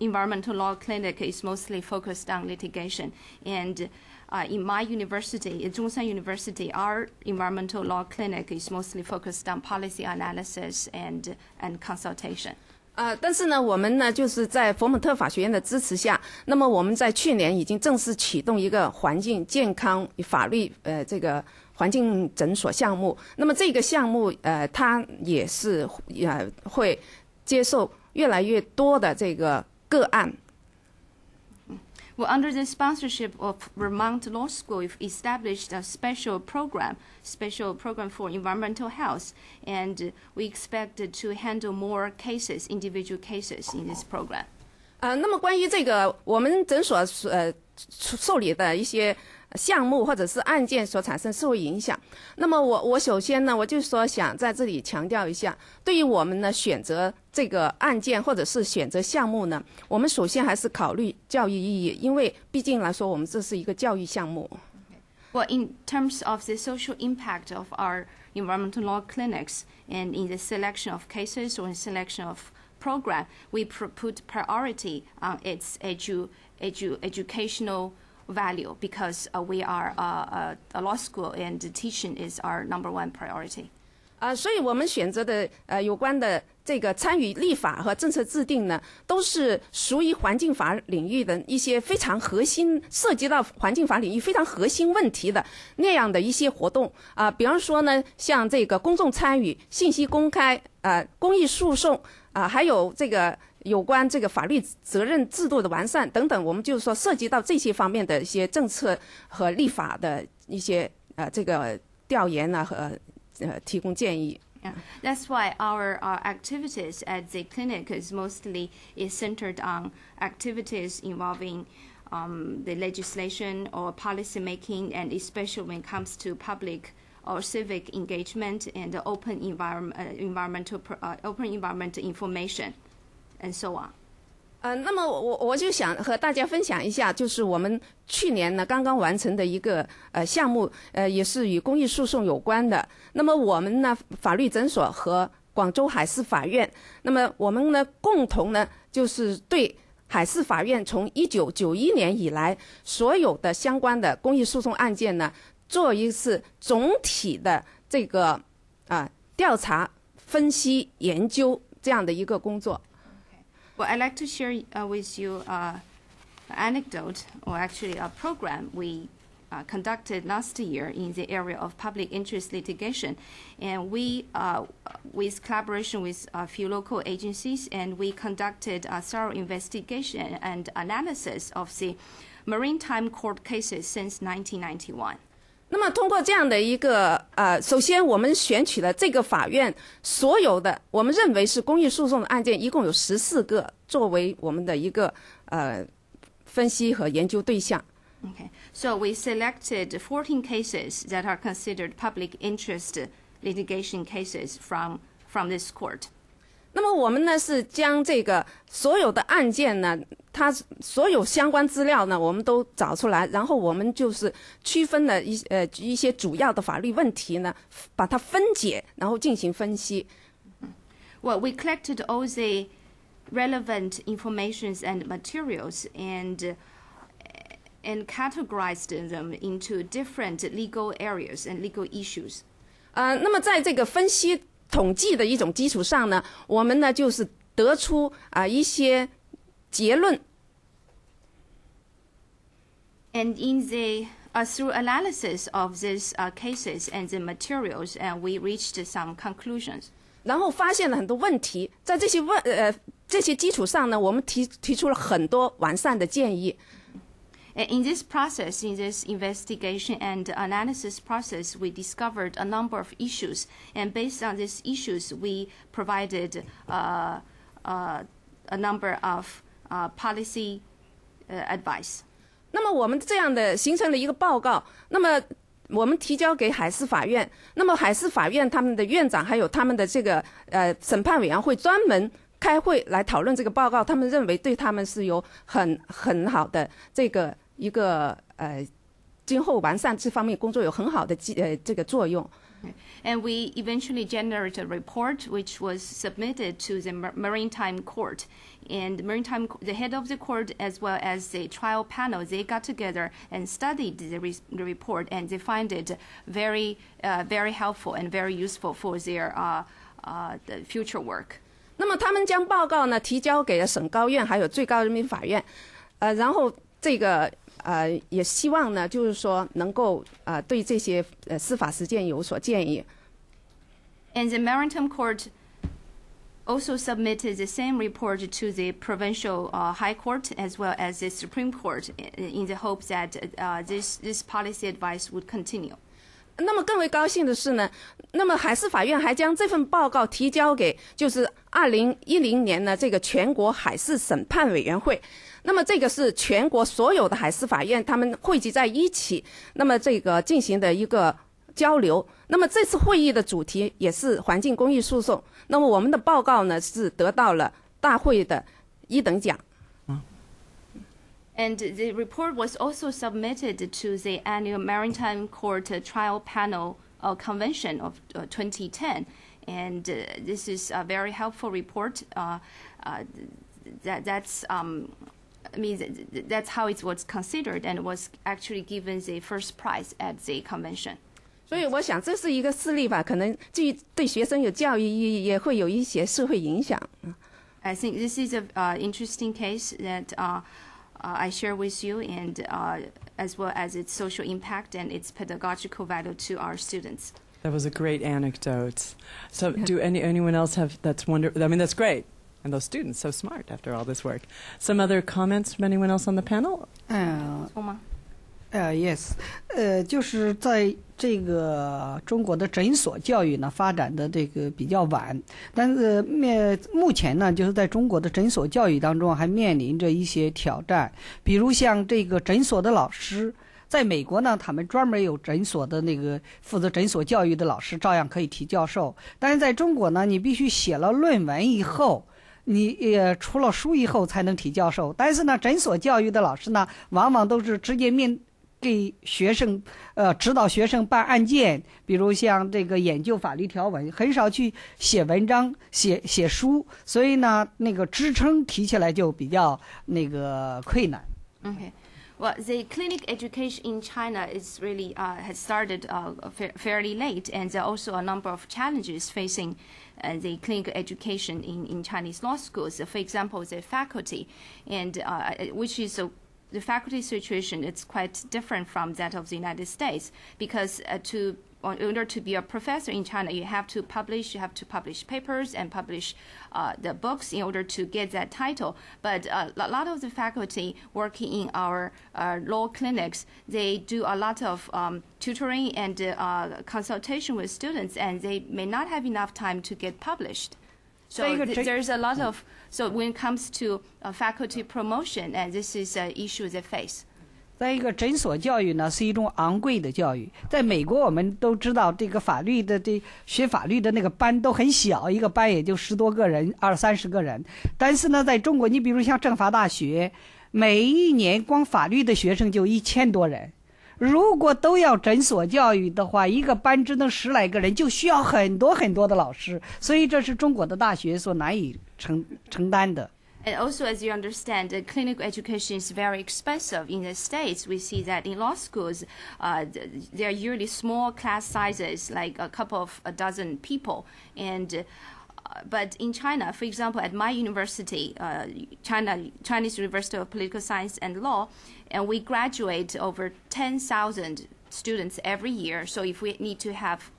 environmental law clinic is mostly focused on litigation. And uh, in my university, in zhongsan University, our environmental law clinic is mostly focused on policy analysis and and consultation. 呃，但是呢，我们呢就是在佛蒙特法学院的支持下，那么我们在去年已经正式启动一个环境健康法律呃这个环境诊所项目。那么这个项目呃，它也是呃会接受越来越多的这个个案。Well, under the sponsorship of Vermont Law School, we've established a special program, special program for environmental health, and we expect to handle more cases, individual cases in this program. 呃，那么关于这个我们诊所呃受理的一些项目或者是案件所产生社会影响，那么我我首先呢，我就说想在这里强调一下，对于我们呢选择 这个案件或者是选择项目呢，我们首先还是考虑教育意义，因为毕竟来说我们这是一个教育项目。Well, in terms of the social impact of our environmental law clinics and in the selection of cases or in selection of program, we pr- put priority on its edu- edu- educational value because uh, we are uh, a, a law school and the teaching is our number one priority. 啊、所以我们选择的呃有关的这个参与立法和政策制定呢，都是属于环境法领域的一些非常核心，涉及到环境法领域非常核心问题的那样的一些活动啊、比方说呢，像这个公众参与、信息公开、呃公益诉讼啊、还有这个有关这个法律责任制度的完善等等，我们就是说涉及到这些方面的一些政策和立法的一些呃这个调研啊和呃提供建议。Yeah. That's why our, our activities at the clinic is mostly is centered on activities involving um, the legislation or policy making, and especially when it comes to public or civic engagement and open environment, uh, environmental, uh, open environmental information, and so on. 呃，那么我我就想和大家分享一下，就是我们去年呢刚刚完成的一个呃项目，呃，也是与公益诉讼有关的。那么我们呢法律诊所和广州海事法院，那么我们呢共同呢就是对海事法院从一九九一年以来所有的相关的公益诉讼案件呢，做一次总体的这个啊、调查、分析、研究这样的一个工作。Well, I'd like to share uh, with you uh, an anecdote, or actually a program we uh, conducted last year in the area of public interest litigation. And we, uh, with collaboration with a few local agencies, and we conducted a thorough investigation and analysis of the maritime court cases since 1991. 那么通过这样的一个呃，首先我们选取了这个法院所有的我们认为是公益诉讼的案件，一共有十四个，作为我们的一个呃分析和研究对象。Okay, so we selected fourteen cases that are considered public interest litigation cases from, from this court. 那么我们呢是将这个所有的案件呢，它所有相关资料呢，我们都找出来，然后我们就是区分了一呃一些主要的法律问题呢，把它分解，然后进行分析。Well, we collected all the relevant informations and materials and uh, and categorized them into different legal areas and legal issues. 呃，那么在这个分析统计的一种基础上呢，我们呢就是得出啊、一些结论。And in the uh, through analysis of these uh, cases and the materials, and we reached some conclusions. 然后发现了很多问题，在这些问呃这些基础上呢，我们提提出了很多完善的建议。And In this process, in this investigation and analysis process, we discovered a number of issues, and based on these issues, we provided uh, uh, a number of uh, policy uh, advice. 那么我们这样的形成了一个报告，那么我们提交给海事法院，那么海事法院他们的院长还有他们的这个呃审判委员会专门开会来讨论这个报告，他们认为对他们是有很很好的这个 一个呃今后完善这方面工作有很好的基呃这个作用。And we eventually generated a report which was submitted to the Mar- Maritime Court. And Maritime, the head of the court as well as the trial panel, they got together and studied the, re- the report, and they find it very, uh, very helpful and very useful for their uh, uh, the future work. 那么他们将报告呢提交给了省高院还有最高人民法院，呃，然后这个呃也希望呢就是说能够呃对这些呃司法实践有所建议。And the Maritime Court also submitted the same report to the provincial uh, high court as well as the Supreme Court in the hope that uh, this, this policy advice would continue. 那么更为高兴的是呢，那么海事法院还将这份报告提交给就是二零一零年呢这个全国海事审判委员会。那么这个是全国所有的海事法院他们汇集在一起，那么这个进行的一个交流。那么这次会议的主题也是环境公益诉讼。那么我们的报告呢是得到了大会的一等奖。And the report was also submitted to the annual Maritime Court Trial Panel uh, Convention of uh, 2010. And uh, this is a very helpful report. Uh, uh, that, that's, um, I mean, th- th- that's how it was considered and was actually given the first prize at the convention. 所以我想这是一个事例吧，可能既对学生有教育意义，也会有一些社会影响。 I think this is an uh, interesting case that uh, uh, I share with you, and uh, as well as its social impact and its pedagogical value to our students. That was a great anecdote. So, do any anyone else have that's wonderful? I mean, that's great, and those students so smart after all this work. Some other comments from anyone else on the panel? 嗯、错吗？呃，yes，呃，就是在这个中国的诊所教育呢发展的这个比较晚，但是面目前呢，就是在中国的诊所教育当中还面临着一些挑战，比如像这个诊所的老师。在美国呢，他们专门有诊所的那个负责诊所教育的老师，照样可以提教授。但是在中国呢，你必须写了论文以后， 你呃出了书以后才能提教授。但是呢，诊所教育的老师呢，往往都是直接面给学生呃指导学生办案件，比如像这个研究法律条文，很少去写文章、写写书，所以呢，那个职称提起来就比较那个困难。OK。Well, the clinic education in China is really uh, has started uh, fa- fairly late, and there are also a number of challenges facing uh, the clinical education in, in Chinese law schools. For example, the faculty, and uh, which is a the faculty situation it's quite different from that of the United States because uh, to in order to be a professor in China, you have to publish, you have to publish papers and publish uh, the books in order to get that title. But uh, a lot of the faculty working in our uh, law clinics, they do a lot of um, tutoring and uh, consultation with students, and they may not have enough time to get published. So good. th- there's a lot of so when it comes to uh, faculty promotion, and this is an issue they face. 再一个，诊所教育呢是一种昂贵的教育。在美国，我们都知道，这个法律的这学法律的那个班都很小，一个班也就十多个人，二三十个人。但是呢，在中国，你比如像政法大学，每一年光法律的学生就一千多人。如果都要诊所教育的话，一个班只能十来个人，就需要很多很多的老师。所以，这是中国的大学所难以承承担的。And also, as you understand, clinical education is very expensive in the States. We see that in law schools, uh, there are usually small class sizes, like a couple of a dozen people. And uh, but in China, for example, at my university, uh, China Chinese University of Political Science and Law, and we graduate over 10,000 students every year. So if we need to have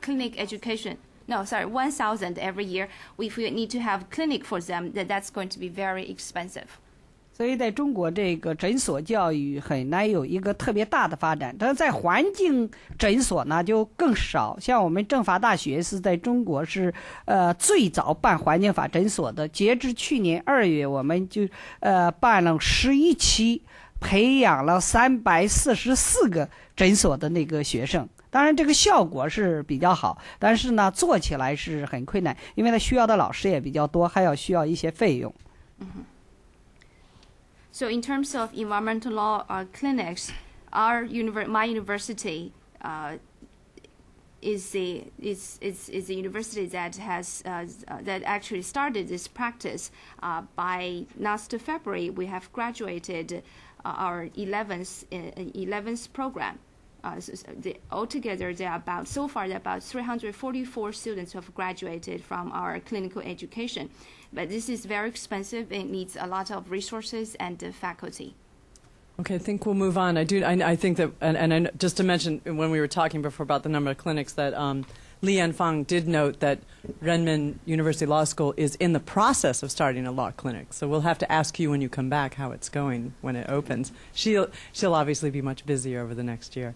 clinic education, no, sorry, one thousand every year. If we need to have clinic for them, then that's going to be very expensive. 所以在中国，这个诊所教育很难有一个特别大的发展。但是在环境诊所呢，就更少。像我们政法大学是在中国是呃最早办环境法诊所的。截至去年二月，我们就呃办了十一期，培养了三百四十四个诊所的那个学生。当然，这个效果是比较好，但是呢，做起来是很困难，因为它需要的老师也比较多，还要需要一些费用。 So in terms of environmental law uh, clinics, our univer- my university uh, is the is, is is the university that has uh, uh, that actually started this practice. Uh, by last February, we have graduated uh, our 11th uh, 11th program. Uh, altogether, there are about so far there are about 344 students who have graduated from our clinical education. But this is very expensive. It needs a lot of resources and uh, faculty. Okay, I think we'll move on. I do. I, I think that, and, and I, just to mention when we were talking before about the number of clinics, that um, Li Yanfang did note that Renmin University Law School is in the process of starting a law clinic. So we'll have to ask you when you come back how it's going when it opens. She'll, she'll obviously be much busier over the next year.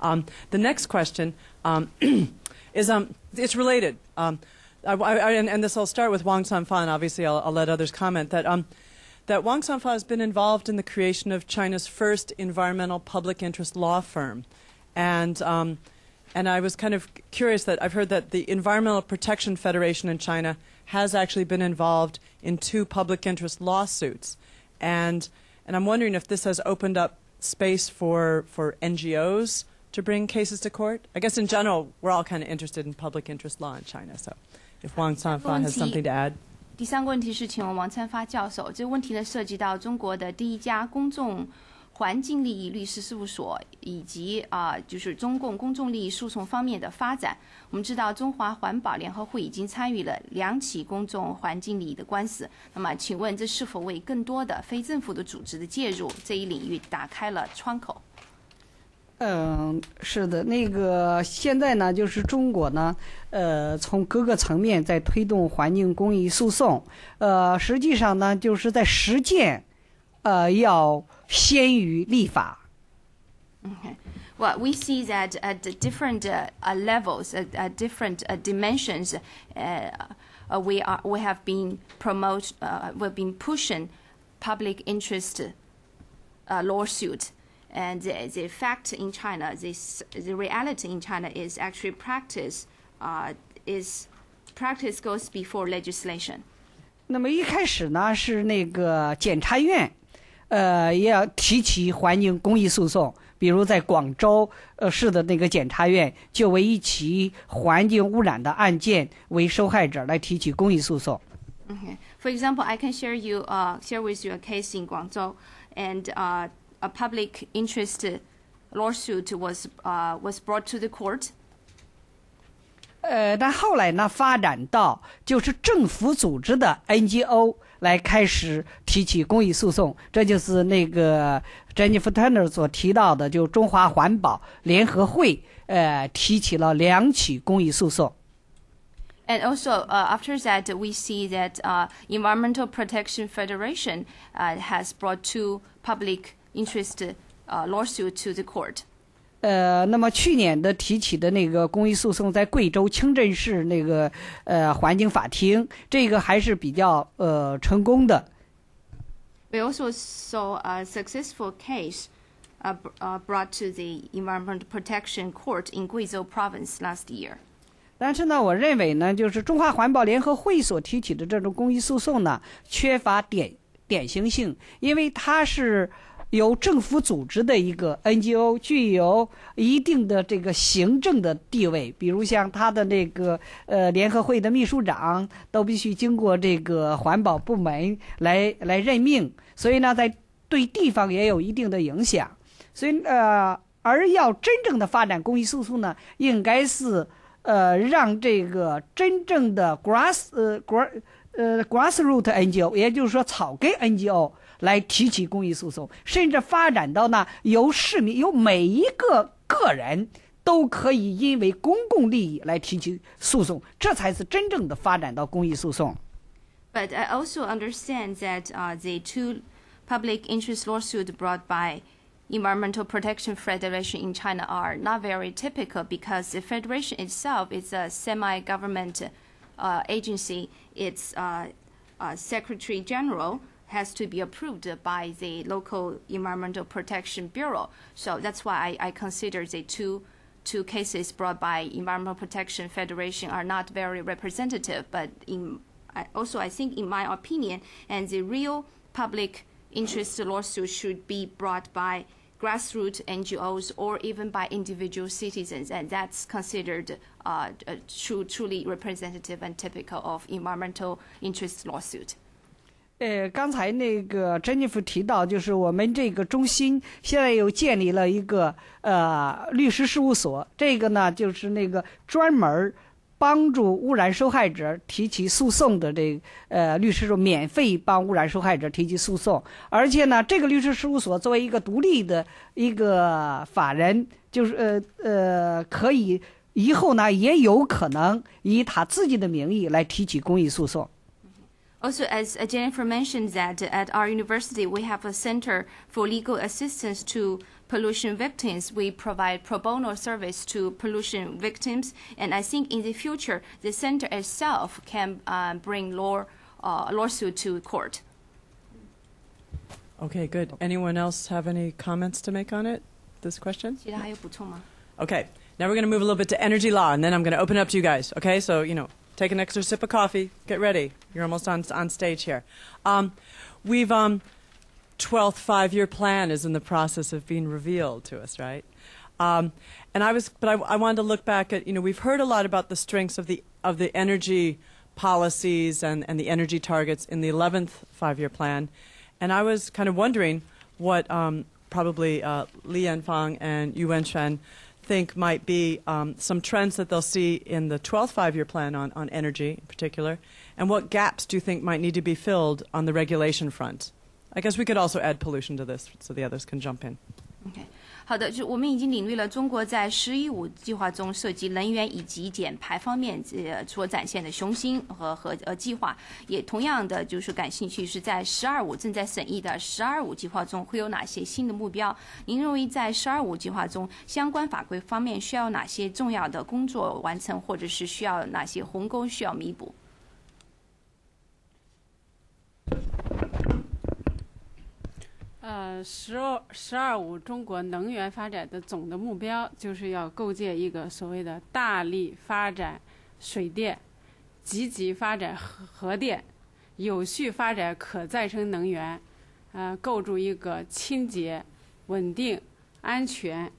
Um, the next question um, [clears throat] is um, it's related. Um, I, I, and, and, this I'll start with Wang Canfa, and obviously I'll, I'll let others comment that um, that Wang Canfa has been involved in the creation of China's first environmental public interest law firm, and um, and I was kind of curious that I've heard that the Environmental Protection Federation in China has actually been involved in two public interest lawsuits. And, and I'm wondering if this has opened up space for, for NGOs to bring cases to court. I guess in general, we're all kind of interested in public interest law in China. So if Wang Canfa has something to add. 环境利益律师事务所，以及啊、就是中共公众利益诉讼方面的发展。我们知道，中华环保联合会已经参与了两起公众环境利益的官司。那么，请问这是否为更多的非政府的组织的介入这一领域打开了窗口？嗯，是的，那个现在呢，就是中国呢，呃，从各个层面在推动环境公益诉讼，呃，实际上呢，就是在实践，呃，要 先于立法。Okay. Well, we see that at different uh, levels, at, at different uh, dimensions, uh, we are we have been promote, we've been pushing public interest lawsuit. And the, the fact in China, this, the reality in China is actually practice uh, is practice goes before legislation. 那么一开始呢，是那个检察院， 呃，要提起环境公益诉讼，比如在广州呃市的那个检察院，就为一起环境污染的案件为受害者来提起公益诉讼。Okay. For example, I can share you uh, share with you a case in Guangzhou, and uh, a public interest lawsuit was uh, was brought to the court. 呃，但后来呢，发展到就是政府组织的 NGO 来开始提起公益诉讼，这就是那个 Jennifer Turner 所提到的，就中华环保联合会呃提起了两起公益诉讼。And also, uh, after that, we see that uh, Environmental Protection Federation uh, has brought two public interest uh, lawsuit to the court. 呃，那么去年的提起的那个公益诉讼，在贵州清镇市那个呃环境法庭，这个还是比较呃成功的。We also saw a successful case uh, uh, brought to the Environmental Protection Court in Guizhou Province last year. 但是呢，我认为呢，就是中华环保联合会所提起的这种公益诉讼呢，缺乏典典型性，因为它是。由政府组织的一个 NGO 具有一定的这个行政的地位，比如像他的那个呃联合会的秘书长都必须经过这个环保部门来来任命，所以呢，在对地方也有一定的影响。所以呃，而要真正的发展公益诉讼呢，应该是呃让这个真正的 grass 呃 grass 呃 grassroot NGO，也就是说草根 NGO。来提起公益诉讼，甚至发展到呢，由市民、由每一个个人都可以因为公共利益来提起诉讼，这才是真正的发展到公益诉讼。But I also understand that uh, the two public interest lawsuits brought by Environmental Protection Federation in China are not very typical because the federation itself is a semi-government uh, agency. Its uh, uh Secretary General has to be approved by the local environmental protection bureau. So that's why I, I consider the two two cases brought by Environmental Protection Federation are not very representative. But in also, I think, in my opinion, and the real public interest lawsuit should be brought by grassroots NGOs or even by individual citizens, and that's considered 啊，呃 truly representative and typical of environmental interest lawsuit. 呃，刚才那个珍妮弗提到，就是我们这个中心现在又建立了一个呃律师事务所，这个呢就是那个专门帮助污染受害者提起诉讼的这呃律师事务，免费帮污染受害者提起诉讼，而且呢，这个律师事务所作为一个独立的一个法人，就是呃呃可以。以后呢也有可能以他自己的名义来提起公益诉讼。 Also, as uh, Jennifer mentioned, that at our university we have a center for legal assistance to pollution victims. We provide pro bono service to pollution victims, and I think in the future the center itself can uh, bring law uh, lawsuit to court. Okay, good. Anyone else have any comments to make on it? This question? 其他还有补充吗？ Okay, now we're going to move a little bit to energy law, and then I'm going to open it up to you guys. Okay, so, you know, take an extra sip of coffee, get ready. You're almost on, on stage here. Um, we've, um, 12th five year plan is in the process of being revealed to us, right? Um, and I was, but I, I wanted to look back at, you know, we've heard a lot about the strengths of the, of the energy policies and, and the energy targets in the 11th five year plan. And I was kind of wondering what um, probably uh, Li Yanfang and Yu Wenxuan think might be um, some trends that they'll see in the 12th five year plan on, on energy in particular, and what gaps do you think might need to be filled on the regulation front? I guess we could also add pollution to this so the others can jump in. OK，好的，就我们已经领略了中国在“十一五”计划中涉及能源以及减排方面呃所展现的雄心和和呃计划，也同样的就是感兴趣是在“十二五”正在审议的“十二五”计划中会有哪些新的目标？您认为在“十二五”计划中相关法规方面需要哪些重要的工作完成，或者是需要哪些鸿沟需要弥补？呃，十二“十二五”中国能源发展的总的目标就是要构建一个所谓的大力发展水电、积极发展核核电、有序发展可再生能源，呃，构筑一个清洁、稳定、安全、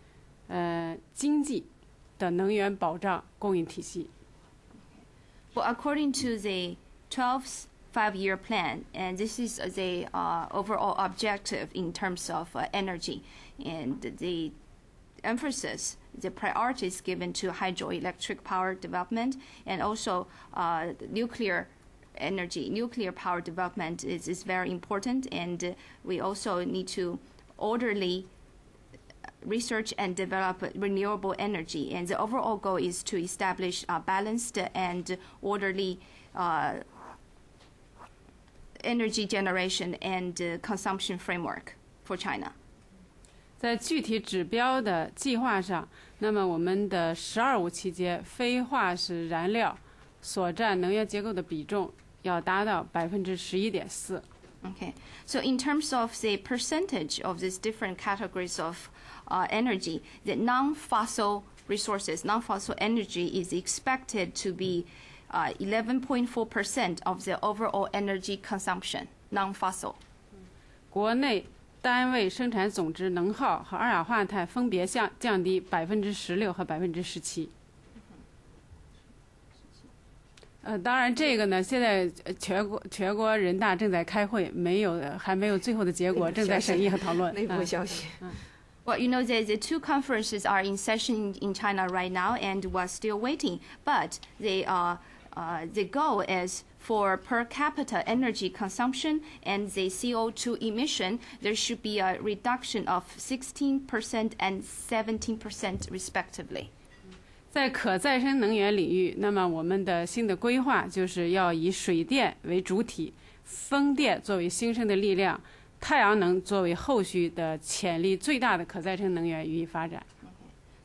呃经济的能源保障供应体系。Well, according to the 12th five-year plan, and this is the uh, overall objective in terms of uh, energy, and the emphasis, the priorities given to hydroelectric power development and also uh, nuclear energy, nuclear power development is, is very important, and we also need to orderly research and develop renewable energy. And the overall goal is to establish a balanced and orderly uh, energy generation and uh, consumption framework for China. 在具体指标的计划上，那么我们的“十二五”期间，非化石燃料所占能源结构的比重要达到百分之十一点四。 Okay, so in terms of the percentage of these different categories of uh, energy, the non-fossil resources, non-fossil energy is expected to be uh, 11.4% of the overall energy consumption, non-fossil. 国内单位生产总值能耗和二氧化碳分别降降低百分之十六和百分之十七。呃，当然，这个呢，现在呃全国全国人大正在开会，没有还没有最后的结果，正在审议和讨论。嗯消息。 Well, [laughs] you know, the, the two conferences are in session in China right now, and we're still waiting. But they are, uh, the goal is for per capita energy consumption and the CO2 emission, there should be a reduction of 16% and 17% respectively. 在可再生能源领域，那么我们的新的规划就是要以水电为主体，风电作为新生的力量，太阳能作为后续的潜力最大的可再生能源予以发展。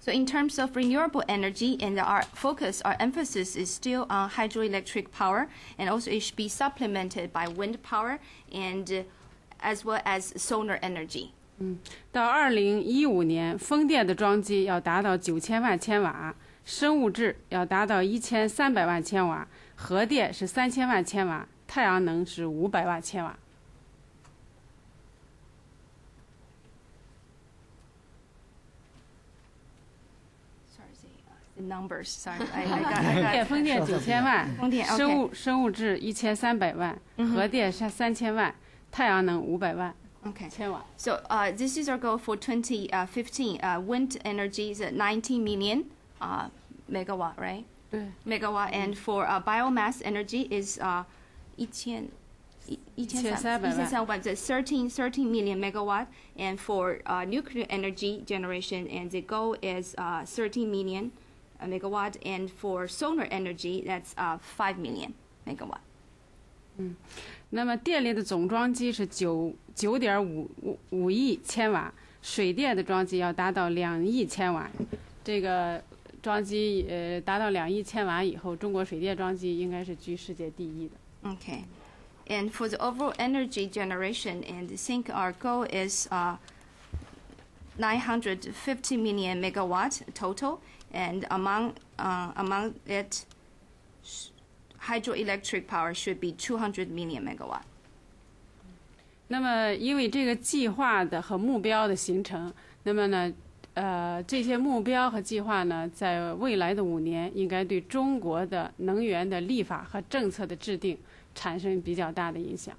So in terms of renewable energy, and our focus, our emphasis is still on hydroelectric power, and also it should be supplemented by wind power and uh, as well as solar energy. 到二零一五年，风电的装机要达到九千万千瓦，生物质要达到一千三百万千瓦，核电是三千万千瓦，太阳能是五百万千瓦。 numbers. Sorry, [laughs] I, I got, I 电 [laughs] got 风电九千万，风电，OK 生物生物质一千三百万，核电是三千万，太阳能五百万 Okay. 千[laughs] 瓦。 So uh, this is our goal for 2015. Uh, wind energy is at 19 million uh, megawatt, right? 对， Megawatt, and for uh, biomass energy is uh, 一千。一千三1300一千三百 the 13, 13 million megawatt and for uh, nuclear energy generation and the goal is uh, 13 million uh, megawatt, and for solar energy, that's uh, 5 million megawatt. 那么电力的总装机是九九点五五五亿千瓦，水电的装机要达到两亿千瓦。这个装机呃达到两亿千瓦以后，中国水电装机应该是居世界第一的。 Okay. And for the overall energy generation, and I think our goal is uh, 950 million megawatt total, And among uh, among it, s- hydroelectric power should be 200 million megawatt. 那么，因为这个计划的和目标的形成，那么呢，呃，这些目标和计划呢，在未来的五年，应该对中国的能源的立法和政策的制定产生比较大的影响。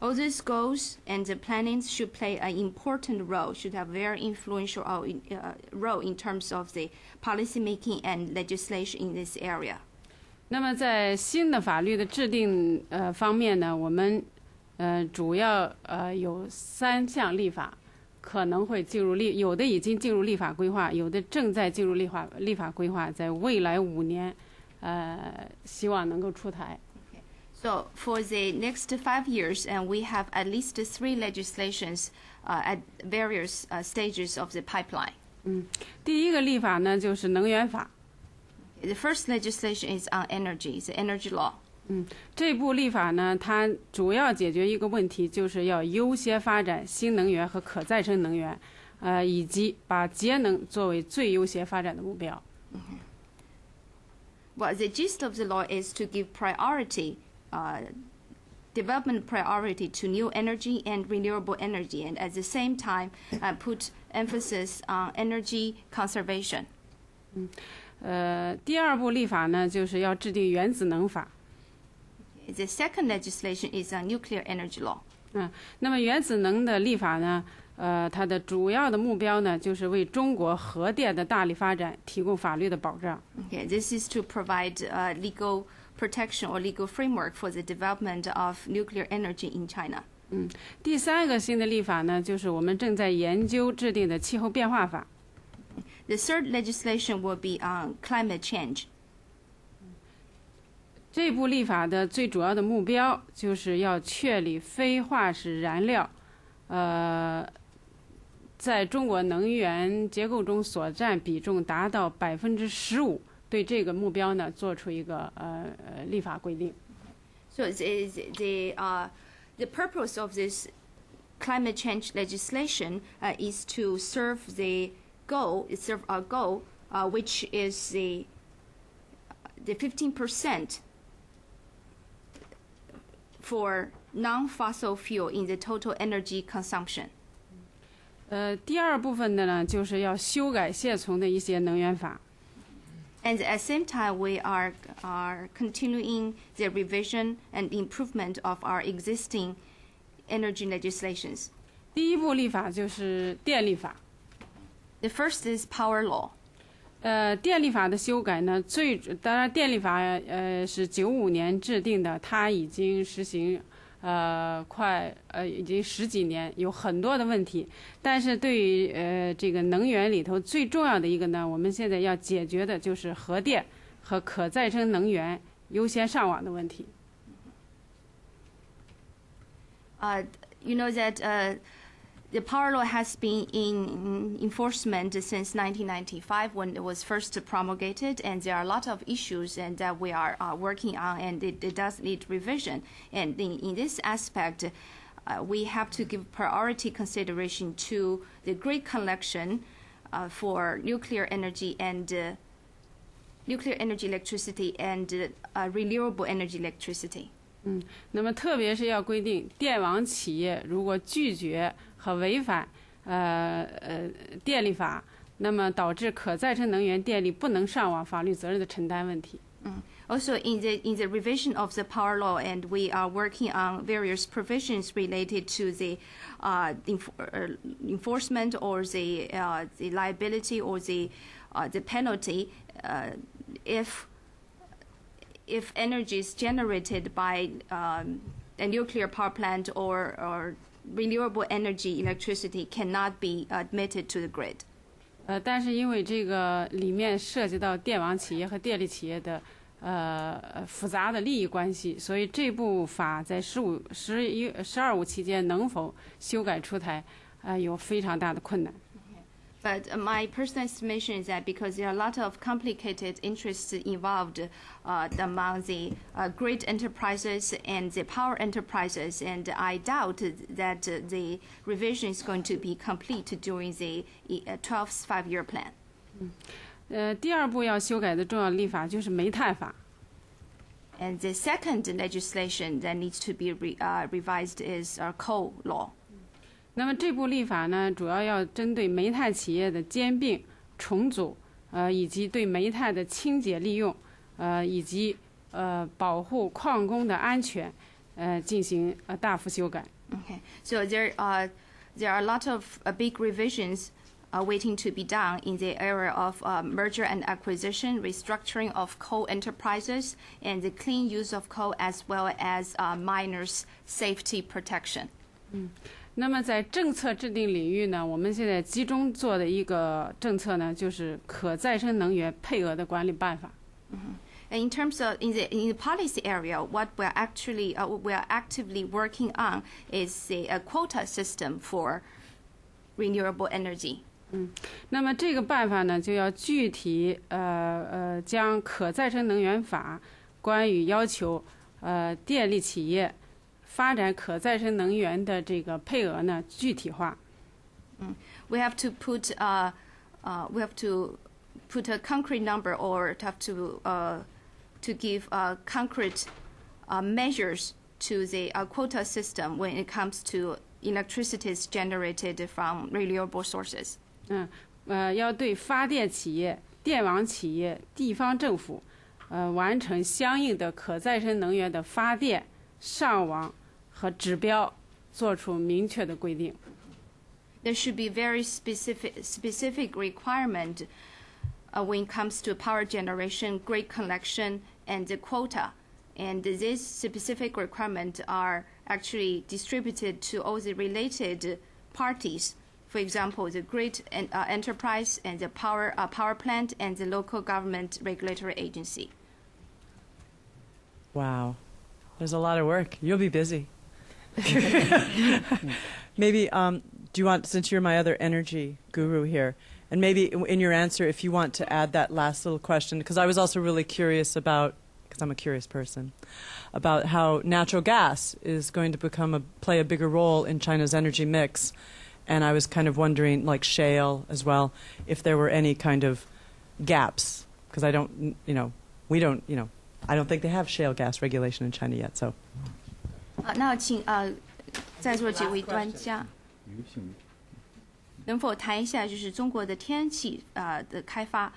All these goals and the plannings should play an important role, should have very influential uh, in- uh, role in terms of the policy making and legislation in this area. 那么在新的法律的制定呃方面呢，我们呃主要呃有三项立法可能会进入立，有的已经进入立法规划，有的正在进入立法立法规划，在未来五年，呃希望能够出台。 So for the next five years, and we have at least three legislations uh, at various uh, stages of the pipeline. 第一个立法呢就是能源法， The first legislation is on energy, the energy law. 这部立法呢，它主要解决一个问题，就是要优先发展新能源和可再生能源，呃，以及把节能作为最优先发展的目标。 Well, the gist of the law is to give priority, uh, development priority to new energy and renewable energy, and at the same time uh, put emphasis on energy conservation. 呃，第二部立法呢，就是要制定原子能法。 The second legislation is on nuclear energy law. 嗯，那么原子能的立法呢，呃，它的主要的目标呢，就是为中国核电的大力发展提供法律的保障。 Okay, this is to provide uh, legal protection or legal framework for the development of nuclear energy in China. 第三个新的立法呢，就是我们正在研究制定的气候变化法。 The third legislation will be on climate change. 这部立法的最主要的目标就是要确立非化石燃料，呃，在中国能源结构中所占比重达到百分之十五。 对这个目标呢，做出一个呃呃立法规定。 So the, the, uh, the purpose of this climate change legislation uh, is to serve the goal, serve a goal, uh, which is the the 15% for non-fossil fuel in the total energy consumption. 呃，第二部分的呢，就是要修改现存的一些能源法。 And at the same time, we are are continuing the revision and improvement of our existing energy legislations. 第一部立法就是电力法。 The first is power law. 呃，电力法的修改呢，最当然电力法呃是九五年制定的，它已经实行 呃快呃已经十几年，有很多的问题。但是对于呃这个能源里头最重要的一个呢，我们现在要解决的就是核电和可再生能源优先上网的问题。Uh, you know that 呃 the power law has been in enforcement since 1995 when it was first promulgated, and there are a lot of issues and that we are uh, working on, and it, it does need revision. And in, in this aspect, uh, we have to give priority consideration to the grid connection uh, for nuclear energy and uh, nuclear energy electricity and uh, renewable energy electricity. 嗯，那么特别是要规定，电网企业如果拒绝 和违反呃呃电力法，那么导致可再生能源电力不能上网，法律责任的承担问题。 Also, in the in the revision of the power law, and we are working on various provisions related to the uh, enf- uh, enforcement or the uh, the liability or the uh, the penalty uh, if if energy is generated by um, a nuclear power plant or or renewable energy electricity cannot be admitted to the grid. 呃，但是因为这个里面涉及到电网企业和电力企业的呃复杂的利益关系，所以这部法在十五、十一、十二五期间能否修改出台，呃，有非常大的困难。But uh, my personal estimation is that because there are a lot of complicated interests involved uh, among the uh, grid enterprises and the power enterprises, and I doubt that uh, the revision is going to be complete during the uh, 12th five-year plan. 呃，第二步要修改的重要立法就是煤炭法。 And the second legislation that needs to be re, uh, revised is our coal law. 那么这部立法呢，主要要针对煤炭企业的兼并、重组，呃，以及对煤炭的清洁利用，呃，以及呃保护矿工的安全，呃，进行呃大幅修改。Okay, so there are there are a lot of uh, big revisions uh, waiting to be done in the area of uh, merger and acquisition, restructuring of coal enterprises, and the clean use of coal, as well as uh, miners' safety protection. 那么在政策制定领域呢，我们现在集中做的一个政策呢，就是可再生能源配额的管理办法。And in terms of in the in the policy area, what we're actually uh, we are actively working on is the uh, quota system for renewable energy. 嗯那么这个办法呢，就要具体呃呃将可再生能源法关于要求呃电力企业发展可再生能源的这个配额呢具体化。 we have to put uh, uh, we have to put a concrete number or to have to uh, to give uh, concrete uh, measures to the uh, quota system when it comes to electricity generated from renewable sources. 嗯呃，要对发电企业、电网企业、地方政府呃完成相应的可再生能源的发电、上网 和指标做出明确的规定。 There should be very specific specific requirement uh, when it comes to power generation, grid connection, and the quota. And these specific requirements are actually distributed to all the related parties. For example, the grid and, uh, enterprise and the power uh, power plant and the local government regulatory agency. Wow. There's a lot of work. You'll be busy. [laughs] maybe, um, do you want, since you're my other energy guru here, and maybe in your answer, if you want to add that last little question, because I was also really curious about, because I'm a curious person, about how natural gas is going to become a, play a bigger role in China's energy mix. And I was kind of wondering, like shale as well, if there were any kind of gaps, because I don't, you know, we don't, you know, I don't think they have shale gas regulation in China yet. So 啊，那请呃，在座几位专家能否谈一下，就是中国的天然气啊、呃、的开发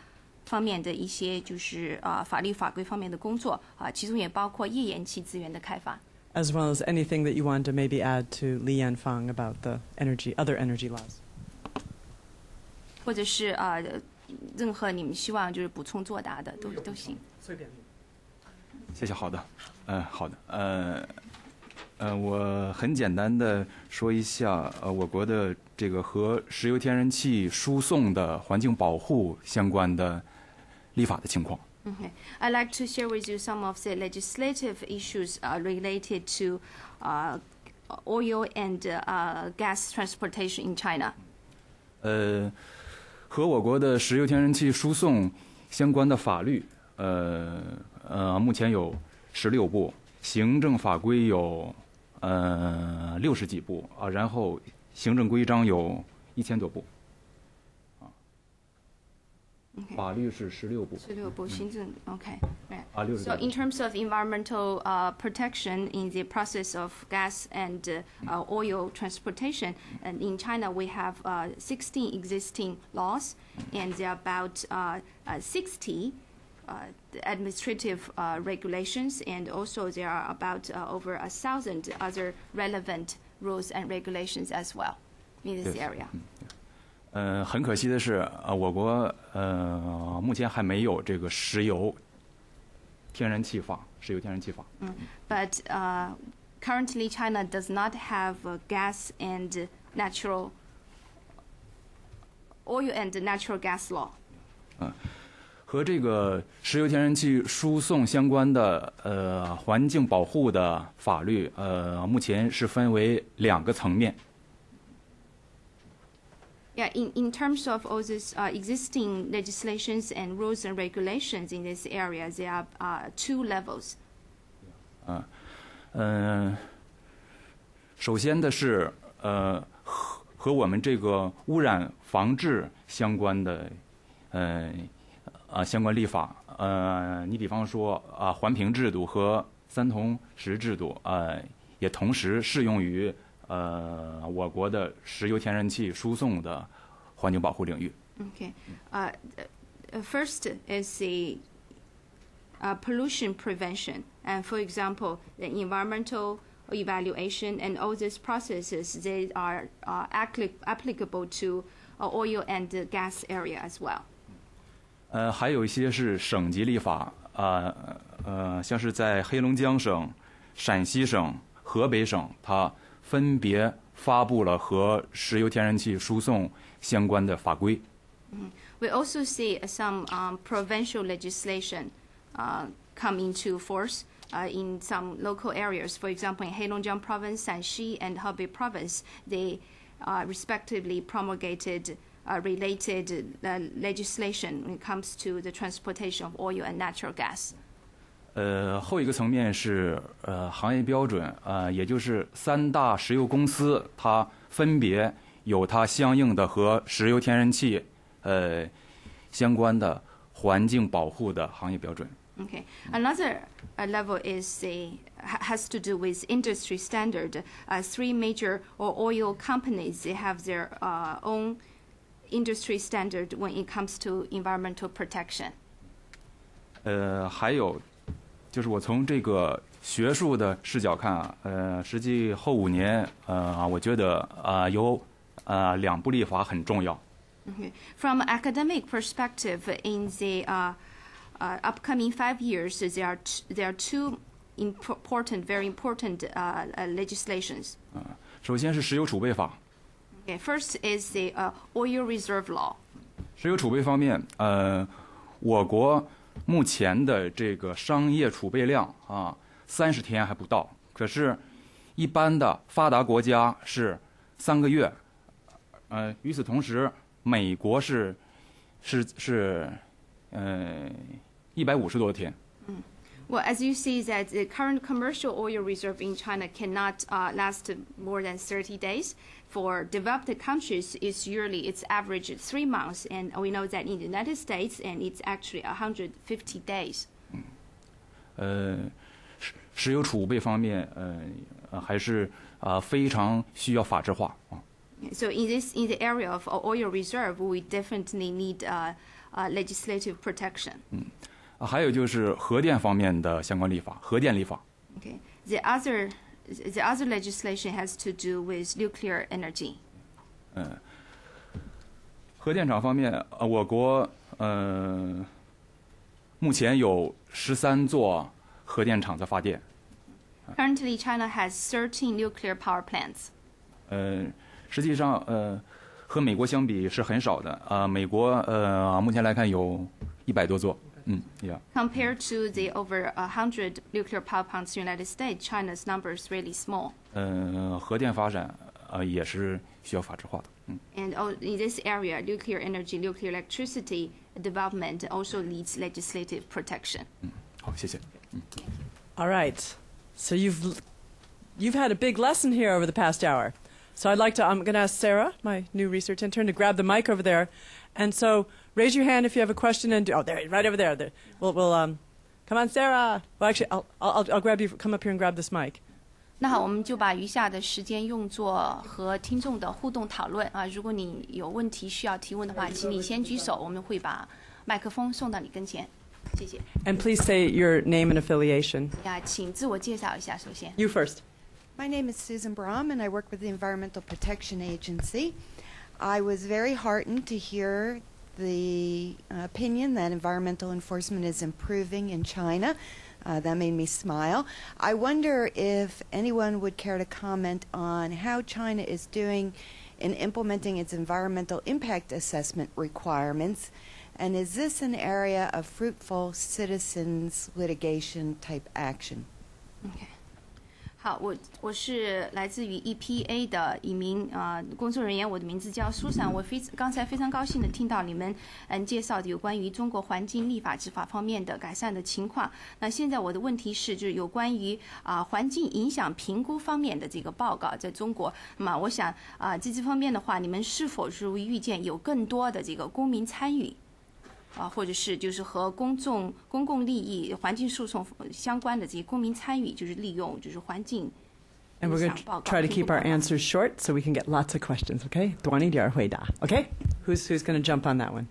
方面的一些就是啊、呃、法律法规方面的工作啊、其中也包括页岩气资源的开发。as well as anything that you want to maybe add to Li Yanfang about the energy, other energy laws. 或者是啊、呃任何你们希望就是补充作答的都都行。谢谢，好的，嗯、好的，呃，呃，我很简单的说一下，呃，我国的这个和石油天然气输送的环境保护相关的立法的情况。Okay. I'd like to share with you some of the legislative issues uh, related to uh, oil and uh, gas transportation in China. 呃，和我国的石油天然气输送相关的法律，呃呃，目前有十六部，行政法规有呃六十几部啊，然后行政规章有一千多部，啊， Okay. 法律是十六部，十六部行政 OK right. 啊，六十 So 多 in 部。 terms of environmental uh, protection in the process of gas and uh, uh, oil transportation, and in China we have uh, 16 existing laws, and there are about uh, uh, 60 uh, administrative uh, regulations, and also there are about uh, over a thousand other relevant rules and regulations as well in this Yes. area. 呃，很可惜的是，呃，我国呃目前还没有这个石油天然气法，石油天然气法。 but uh, currently China does not have uh, gas and natural oil and natural gas law. 和这个石油天然气输送相关的呃环境保护的法律，呃，目前是分为两个层面。Yeah, in, in terms of all these uh, existing legislations and rules and regulations in this area, there are uh, two levels. 嗯、首先的是呃和和我们这个污染防治相关的，呃啊相关立法，呃，你比方说啊环评制度和三同时制度，呃，也同时适用于呃我国的石油天然气输送的环境保护领域。Okay. Uh, first is the uh, pollution prevention, and for example, the environmental evaluation and all these processes they are uh, appli- applicable to uh, oil and gas area as well. 呃，还有一些是省级立法，啊呃像是在黑龙江省、陕西省、河北省，它分别发布了和石油天然气输送相关的法规。 We also see some um, provincial legislation uh, come into force uh, in some local areas. For example, in Heilongjiang Province, Shanxi, and Hebei Province, they uh, respectively promulgated uh, related uh, legislation when it comes to the transportation of oil and natural gas. 呃，后一个层面是呃行业标准，呃，也就是三大石油公司它分别有它相应的和石油天然气呃相关的环境保护的行业标准。 Okay. Another uh, level is the ha- has to do with industry standard. Uh, three major or oil companies they have their uh, own industry standard when it comes to environmental protection. 呃，还有就是我从这个学术的视角看啊，呃，实际后五年，呃，我觉得啊、有啊、两部立法很重要。 Okay. From an academic perspective, in the uh, uh, upcoming five years, there are t- there are two important, very important uh, uh, legislations. 首先是石油储备法， Ok First is the uh, oil reserve law. 石油储备方面，呃，我国目前的这个商业储备量啊，三十天还不到，可是，一般的发达国家是三个月，呃，与此同时，美国是是是，呃，一百五十多天。Well, as you see, that the current commercial oil reserve in China cannot uh, last more than 30 days. For developed countries, it's yearly, it's average three months, and we know that in the United States, and it's actually 150 days. 呃，石石油储备方面，呃，呃还是啊、非常需要法制化啊。 So in this, in the area of oil reserve, we definitely need uh, uh, legislative protection. 啊，还有就是核电方面的相关立法，核电立法。Okay. The other, the other legislation has to do with nuclear energy. 嗯核电厂方面，呃，我国呃目前有十三座核电厂在发电，Currently, China has thirteen nuclear power plants. 呃，实际上呃和美国相比是很少的，啊、美国呃目前来看有一百多座，嗯，yeah， Compared to the over 100 nuclear power plants in the United States, China's number is really small. 呃，核电发展呃也是需要法制化的，嗯。 And oh, in this area, nuclear energy, nuclear electricity development also needs legislative protection. 好，谢谢。 All right. So you've you've had a big lesson here over the past hour. So I'd like to I'm going to ask Sarah, my new research intern, to grab the mic over there. And so raise your hand if you have a question and do, oh there right over there. there. We'll we'll um come on Sarah. Well actually I'll I'll I'll grab you come up here and grab this mic. 那好，我们就把余下的时间用作和听众的互动讨论啊。如果你有问题需要提问的话，请你先举手，我们会把麦克风送到你跟前。谢谢。 And please say your name and affiliation. 呀，请自我介绍一下，首先。 You first. My name is Susan Brom, and I work with the Environmental Protection Agency. I was very heartened to hear the uh, opinion that environmental enforcement is improving in China. Uh, that made me smile. I wonder if anyone would care to comment on how China is doing in implementing its environmental impact assessment requirements? And is this an area of fruitful citizens litigation type action? OK，好，我我是来自于 EPA 的一名呃工作人员，我的名字叫苏珊。我非刚才非常高兴的听到你们嗯介绍的有关于中国环境立法执法方面的改善的情况。那现在我的问题是，就是有关于啊环境影响评估方面的这个报告，在中国，那么我想啊在这方面的话，你们是否是预见有更多的这个公民参与？啊，或者是就是和公众、公共利益、环境诉讼相关的这些公民参与，就是利用就是环境。And we're going to try to keep our answers short so we can get lots of questions, okay? 短一点回答，okay? Who's who's going to jump on that one?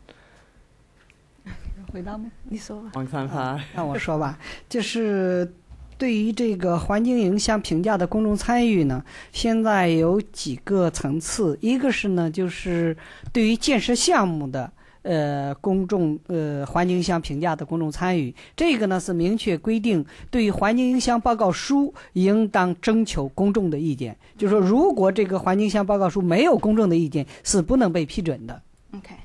回答吗？你说吧。王三发，让我说吧，就是对于这个环境影响评价的公众参与呢，现在有几个层次，一个是呢，就是对于建设项目的。呃，公众呃环境影响评价的公众参与，这个呢是明确规定，对于环境影响报告书应当征求公众的意见。就是说，如果这个环境影响报告书没有公众的意见，是不能被批准的。Okay.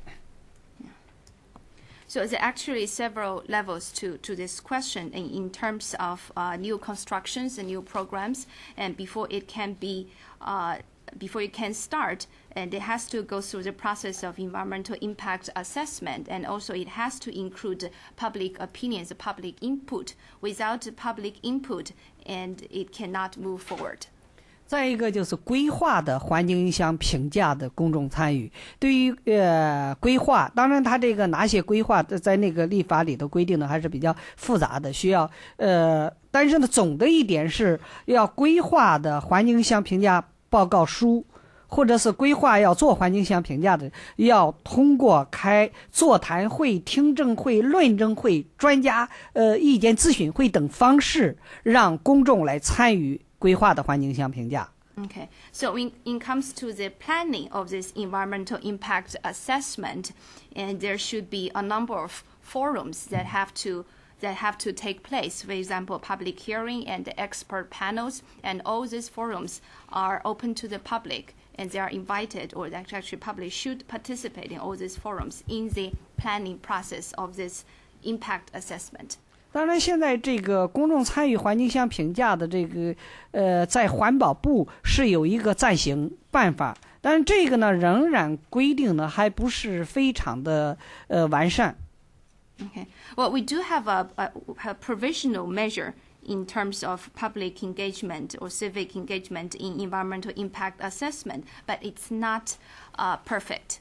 So there are actually several levels to, to this question in, in terms of uh, new constructions and new programs, and before it can be uh, before it can start, and it has to go through the process of environmental impact assessment, and also it has to include public opinions, public input. Without public input, and it cannot move forward. 再一个就是规划的环境影响评价的公众参与。对于呃规划，当然它这个哪些规划在那个立法里头规定的还是比较复杂的，需要呃，但是呢，总的一点是要规划的环境影响评价报告书。 或者是规划要做环境影响评价的，要通过开座谈会、听证会、论证会、专家呃意见咨询会等方式，让公众来参与规划的环境影响评价。Okay, so when it comes to the planning of this environmental impact assessment, and there should be a number of forums that have to that have to take place. For example, public hearing and expert panels, and all these forums are open to the public and they are invited or actually public should participate in all these forums in the planning process of this impact assessment. 当然，现在这个公众参与环境相评价的这个，呃，在环保部是有一个暂行办法，但是这个呢，仍然规定呢还不是非常的呃完善。Okay, well, we do have a, a, a provisional measure in terms of public engagement or civic engagement in environmental impact assessment, but it's not uh, perfect.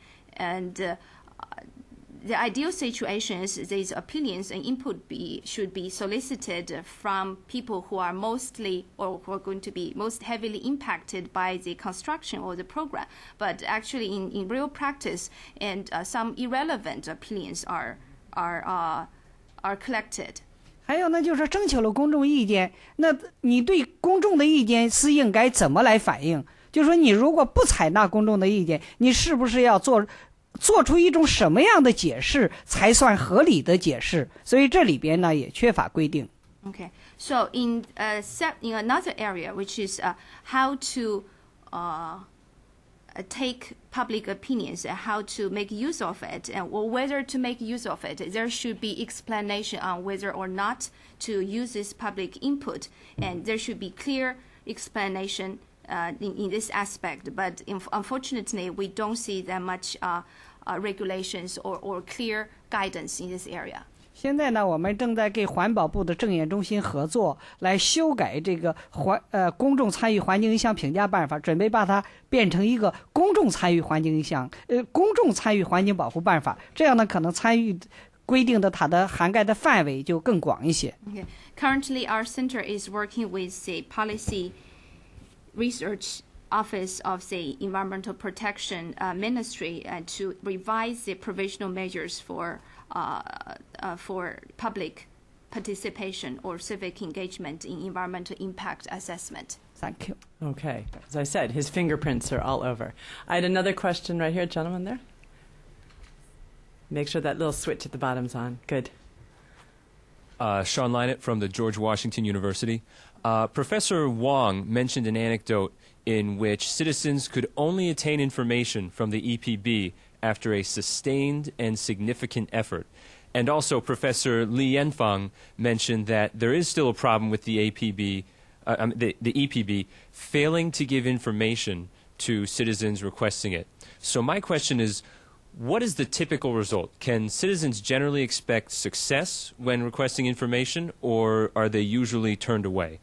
And uh, the ideal situation is these opinions and input be, should be solicited from people who are mostly or who are going to be most heavily impacted by the construction or the program. But actually, in, in real practice, and uh, some irrelevant opinions are are uh, are collected. 还有呢，就是征求了公众意见，那你对公众的意见是应该怎么来反映？ 就说你如果不采纳公众的意见，你是不是要做做出一种什么样的解释才算合理的解释？所以这里边呢也缺乏规定。Okay, so in uh, in another area, which is uh, how to uh, take public opinions and how to make use of it, and or whether to make use of it, there should be explanation on whether or not to use this public input, and there should be clear explanation uh, in, in this aspect. But in, unfortunately, we don't see that much uh, uh, regulations or, or clear guidance in this area. 现在呢，我们正在跟环保部的政研中心合作，来修改这个环呃公众参与环境影响评价办法，准备把它变成一个公众参与环境影响呃公众参与环境保护办法。这样呢，可能参与规定的它的涵盖的范围就更广一些。Okay. Currently, our center is working with the policy research Office of the Environmental Protection uh, Ministry uh, to revise the provisional measures for uh, uh, for public participation or civic engagement in environmental impact assessment. Thank you. Okay. As I said, his fingerprints are all over. I had another question right here, gentleman there. Make sure that little switch at the bottom's on. Good. Uh, Sean Linett from the George Washington University. Uh, Professor Wong mentioned an anecdote in which citizens could only attain information from the EPB after a sustained and significant effort. And also, Professor Li Yanfang mentioned that there is still a problem with the APB, uh, um, the, the EPB, failing to give information to citizens requesting it. So my question is, what is the typical result? Can citizens generally expect success when requesting information, or are they usually turned away?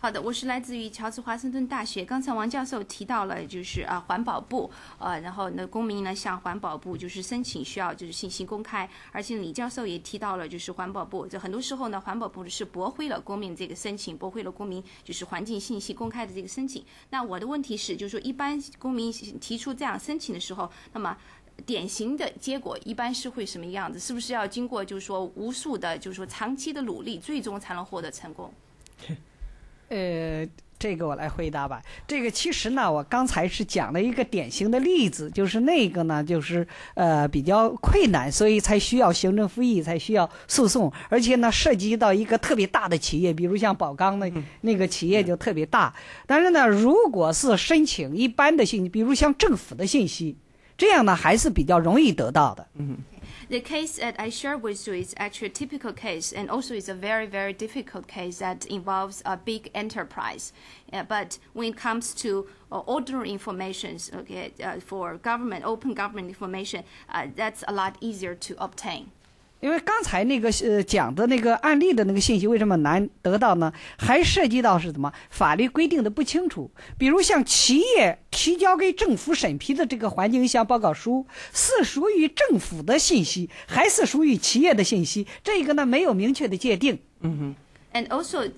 好的，我是来自于乔治华盛顿大学。刚才王教授提到了，就是啊环保部，呃，然后呢公民呢向环保部就是申请需要就是信息公开，而且李教授也提到了，就是环保部，就很多时候呢环保部是驳回了公民这个申请，驳回了公民就是环境信息公开的这个申请。那我的问题是，就是说一般公民提出这样申请的时候，那么典型的结果一般是会什么样子？是不是要经过就是说无数的，就是说长期的努力，最终才能获得成功？呃，这个我来回答吧。这个其实呢，我刚才是讲了一个典型的例子，就是那个呢，就是呃比较困难，所以才需要行政复议，才需要诉讼，而且呢涉及到一个特别大的企业，比如像宝钢那那个企业就特别大。但是呢，如果是申请一般的信息，比如像政府的信息，这样呢还是比较容易得到的。嗯。The case that I share with you is actually a typical case, and also it's a very, very difficult case that involves a big enterprise. Uh, but when it comes to uh, ordinary information, okay, uh, for government, open government information, uh, that's a lot easier to obtain. 因为刚才那个呃讲的那个案例的那个信息为什么难得到呢？还涉及到是什么法律规定的不清楚。比如像企业提交给政府审批的这个环境影响报告书，是属于政府的信息，还是属于企业的信息？这个呢没有明确的界定。嗯哼。And also,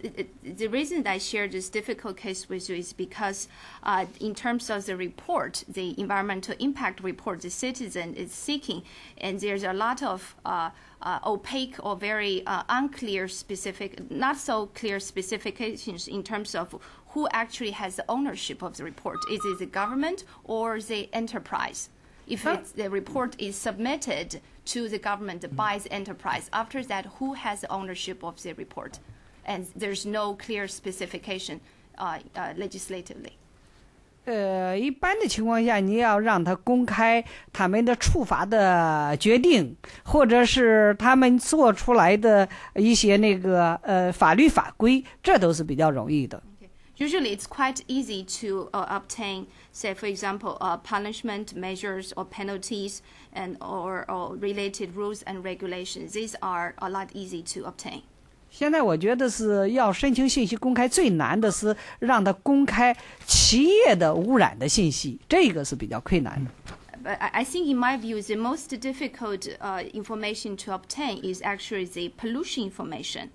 the reason that I share this difficult case with you is because, uh, in terms of the report, the environmental impact report the citizen is seeking, and there's a lot of uh, uh, opaque or very uh, unclear specific, not so clear specifications in terms of who actually has the ownership of the report. Is it the government or the enterprise? If the report is submitted to the government by the enterprise, after that, who has the ownership of the report? and there's no clear specification uh, uh, legislatively. 呃，一般的情况下，你要让他公开他们的处罚的决定，或者是他们做出来的一些那个呃法律法规，这都是比较容易的。Usually, it's quite easy to uh, obtain, say, for example, uh, punishment measures or penalties and or, or related rules and regulations. These are a lot easy to obtain. 现在我觉得是要申请信息公开最难的是让他公开企业的污染的信息，这个是比较困难的。But I think, in my view, the most difficult uh, information to obtain is actually the pollution information.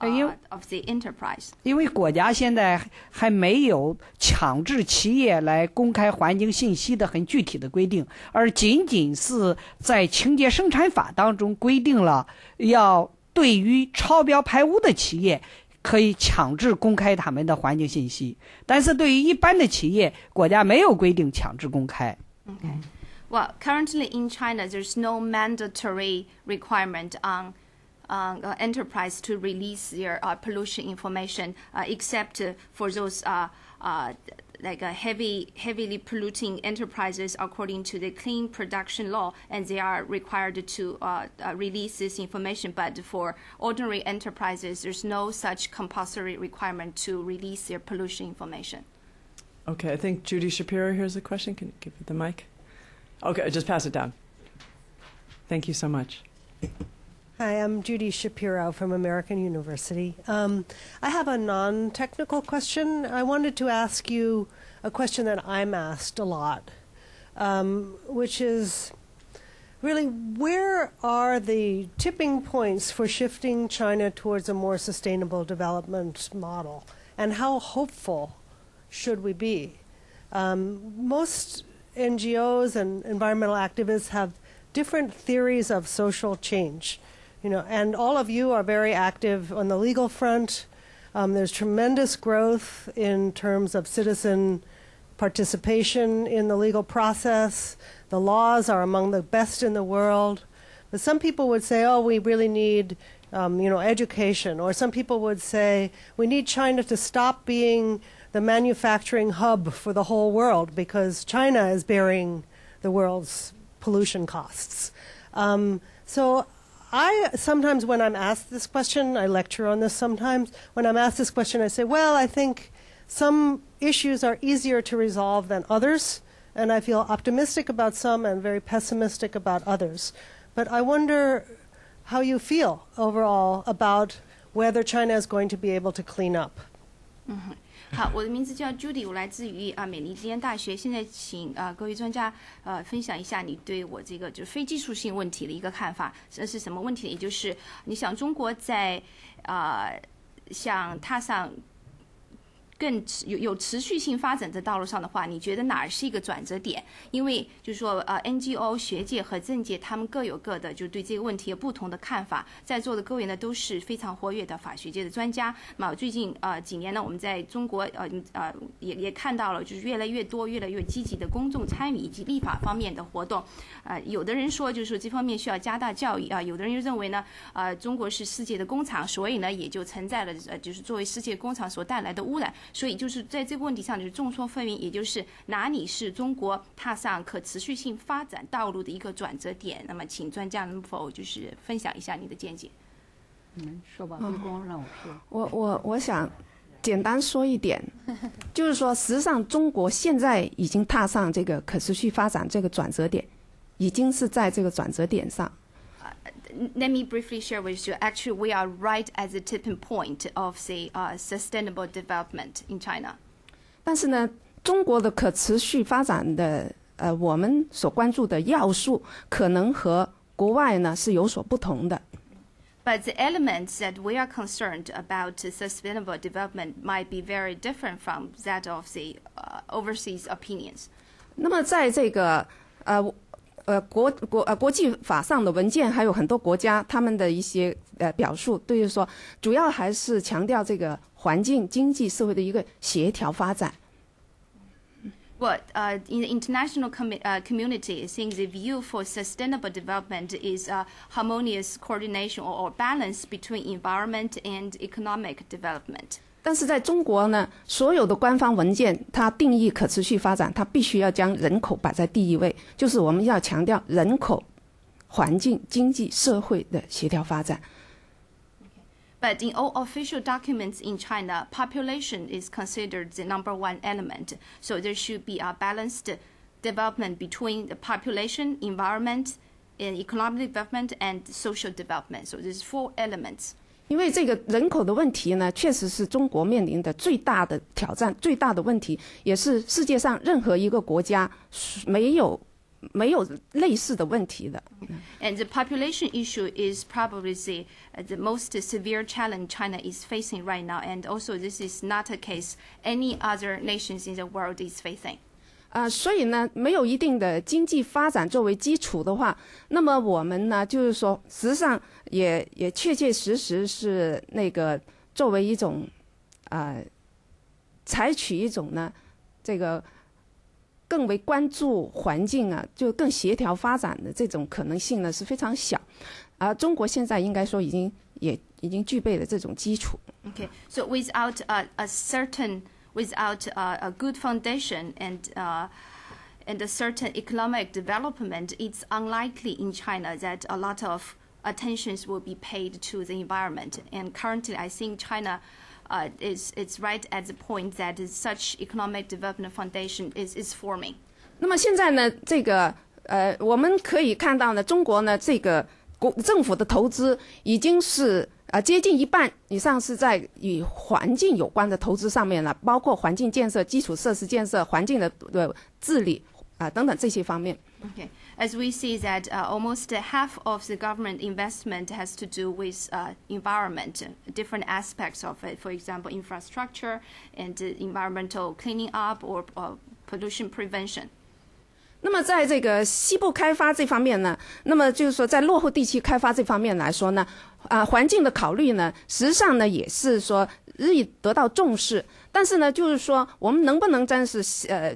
Uh, of the enterprise. 因为国家现在还没有强制企业来公开环境信息的很具体的规定，而仅仅是在清洁生产法当中规定了要。对于超标排污的企业，可以强制公开他们的环境信息；但是对于一般的企业，国家没有规定强制公开。Okay. Well, currently in China, there's no mandatory requirement on uh, enterprise to release their uh, pollution information, uh, except for those uh, uh, like a heavy, heavily polluting enterprises according to the clean production law, and they are required to uh, uh, release this information. But for ordinary enterprises, there's no such compulsory requirement to release their pollution information. Okay, I think Judy Shapiro here's a question. Can you give the mic? Okay, just pass it down. Thank you so much. Hi, I'm Judy Shapiro from American University. Um, I have a non technical question. I wanted to ask you a question that I'm asked a lot, um, which is really where are the tipping points for shifting China towards a more sustainable development model? And how hopeful should we be? Um, most NGOs and environmental activists have different theories of social change, you know, and all of you are very active on the legal front. Um, there's tremendous growth in terms of citizen participation in the legal process. The laws are among the best in the world. But some people would say, oh, we really need, um, you know, education. Or some people would say, we need China to stop being the manufacturing hub for the whole world because China is bearing the world's pollution costs. Um, so I sometimes, when I'm asked this question, I lecture on this sometimes. When I'm asked this question, I say, well, I think some issues are easier to resolve than others, and I feel optimistic about some and very pessimistic about others. But I wonder how you feel overall about whether China is going to be able to clean up. Mm-hmm. [laughs] 好，我的名字叫 Judy，我来自于啊美利坚大学。现在请啊各位专家呃分享一下你对我这个就是非技术性问题的一个看法。这是什么问题？也就是你想中国在啊想踏上。更有有持续性发展的道路上的话，你觉得哪儿是一个转折点？因为就是说，呃，NGO 学界和政界他们各有各的就对这个问题有不同的看法。在座的各位呢都是非常活跃的法学界的专家。那最近呃几年呢，我们在中国呃呃也也看到了，就是越来越多、越来越积极的公众参与以及立法方面的活动。呃，有的人说就是说这方面需要加大教育啊，有的人又认为呢，呃，中国是世界的工厂，所以呢也就存在了呃就是作为世界工厂所带来的污染。所以就是在这个问题上就是众说纷纭，也就是哪里是中国踏上可持续性发展道路的一个转折点？那么，请专家能否就是分享一下你的见解？嗯，说吧，不光让我说。我我我想简单说一点，[laughs] 就是说，实际上中国现在已经踏上这个可持续发展这个转折点，已经是在这个转折点上。let me briefly share with you. Actually, we are right at the tipping point of the uh, sustainable development in China. 但是呢，中国的可持续发展的呃，我们所关注的要素可能和国外呢是有所不同的。But the elements that we are concerned about sustainable development might be very different from that of the uh, overseas opinions. 那么在这个呃 呃，国国呃国际法上的文件还有很多国家他们的一些呃表述，对于说主要还是强调这个环境、经济社会的一个协调发展。But uh, in the international com uh, community, think the view for sustainable development is a harmonious coordination or, or balance between environment and economic development. 但是在中国呢，所有的官方文件，它定义可持续发展，它必须要将人口摆在第一位，就是我们要强调人口、环境、经济社会的协调发展。But in all official documents in China, population is considered the number one element. So there should be a balanced development between the population, environment, economic development, and social development. So there's four elements. 因为这个人口的问题呢，确实是中国面临的最大的挑战、最大的问题，也是世界上任何一个国家没有没有类似的问题的。And the population issue is probably the the most severe challenge China is facing right now, and also this is not a case any other nations in the world is facing. 啊，所以呢，没有一定的经济发展作为基础的话，那么我们呢，就是说，实际上也也确确实实是那个作为一种，啊，采取一种呢，这个更为关注环境啊，就更协调发展的这种可能性呢是非常小，而中国现在应该说已经也已经具备了这种基础。Okay, so without a a certain without uh, a good foundation and uh, and a certain economic development, it's unlikely in China that a lot of attentions will be paid to the environment. And currently, I think China uh, is it's right at the point that such economic development foundation is is forming. 那么现在呢，这个呃，我们可以看到呢，中国呢，这个 政府的投资已经是啊，接近一半以上是在与环境有关的投资上面了，包括环境建设、基础设施建设、环境的呃治理啊等等这些方面。Okay, as we see that uh, almost half of the government investment has to do with uh, environment, different aspects of it. For example, infrastructure and environmental cleaning up or uh, pollution prevention. 那么在这个西部开发这方面呢，那么就是说在落后地区开发这方面来说呢，啊，环境的考虑呢，实际上呢也是说日益得到重视。但是呢，就是说我们能不能真是呃，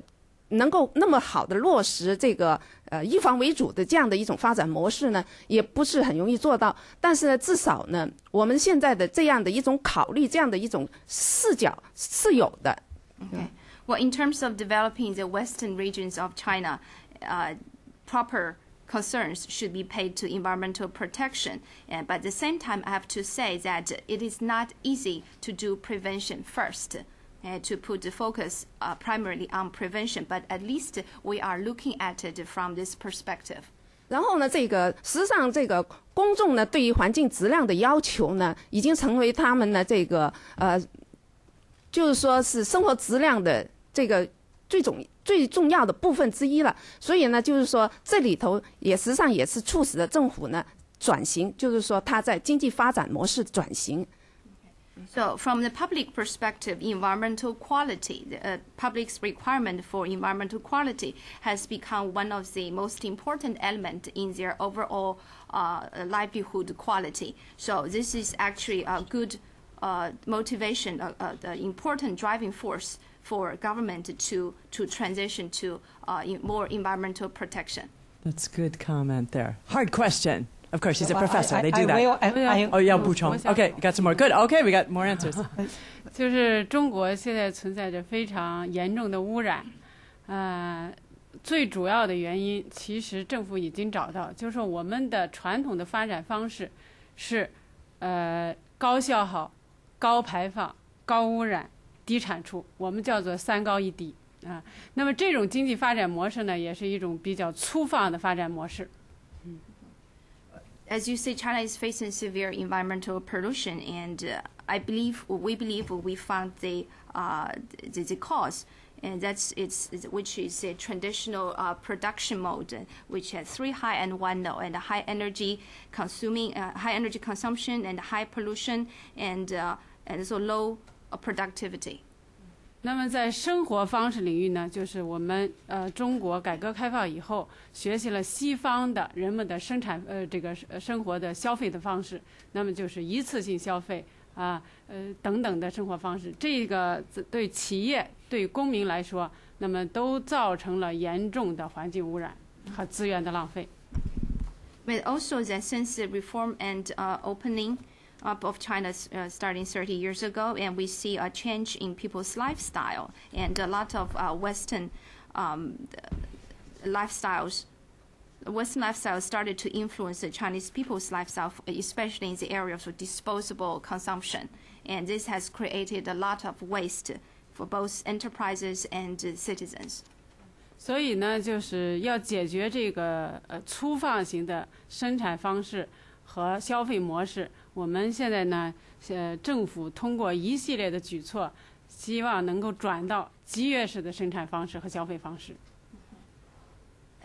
能够那么好的落实这个呃以房为主的这样的一种发展模式呢，也不是很容易做到。但是呢，至少呢，我们现在的这样的一种考虑，这样的一种视角是有的。OK Well, in terms of developing the western regions of China, uh, proper concerns should be paid to environmental protection. And, but at the same time, I have to say that it is not easy to do prevention first. Uh, to put the focus uh, primarily on prevention, but at least we are looking at it from this perspective. 然后呢，这个实际上这个公众呢对于环境质量的要求呢，已经成为他们的这个呃，就是说是生活质量的 这个最重最重要的部分之一了。所以呢，就是说这里头也实际上也是促使了政府呢转型，就是说它在经济发展模式转型。So, from the public perspective, environmental quality, the public's requirement for environmental quality has become one of the most important element in their overall uh, livelihood quality. So, this is actually a good uh, motivation, uh, uh, the important driving force for government to to transition to uh, in more environmental protection. That's good comment there. Hard question. Of course, she's a Well, I- professor. I- they do I that. will- I- I- oh, yeah, 补充.我想- Okay, you got some more. Good. Okay, we got more answers. 就是中国现在存在着非常严重的污染，呃，最主要的原因其实政府已经找到，就是说我们的传统的发展方式是，呃，高消耗、高排放、高污染、 低产出，我们叫做三高一低啊。那么这种经济发展模式呢，也是一种比较粗放的发展模式。 as you say, China is facing severe environmental pollution, and uh, I believe we believe we found the uh, the, the cause, and that's it's which is a traditional uh, production mode, uh, which has three high and one low, and high energy consuming, uh, high energy consumption, and high pollution, and uh, and so low uh, productivity. 那么在生活方式领域呢，就是我们呃中国改革开放以后学习了西方的人们的生产呃这个呃生活的消费的方式，那么就是一次性消费啊呃等等的生活方式，这个对企业对公民来说，那么都造成了严重的环境污染和资源的浪费。 But also that since the reform and uh, opening up of China uh, starting 30 years ago, and we see a change in people's lifestyle and a lot of uh, Western um, lifestyles. Western lifestyles started to influence the Chinese people's lifestyle, especially in the area of disposable consumption, and this has created a lot of waste for both enterprises and uh, citizens. 所以呢，就是要解决这个呃粗放型的生产方式 和消费模式。我们现在呢，呃，政府通过一系列的举措，希望能够转到集约式的生产方式和消费方式。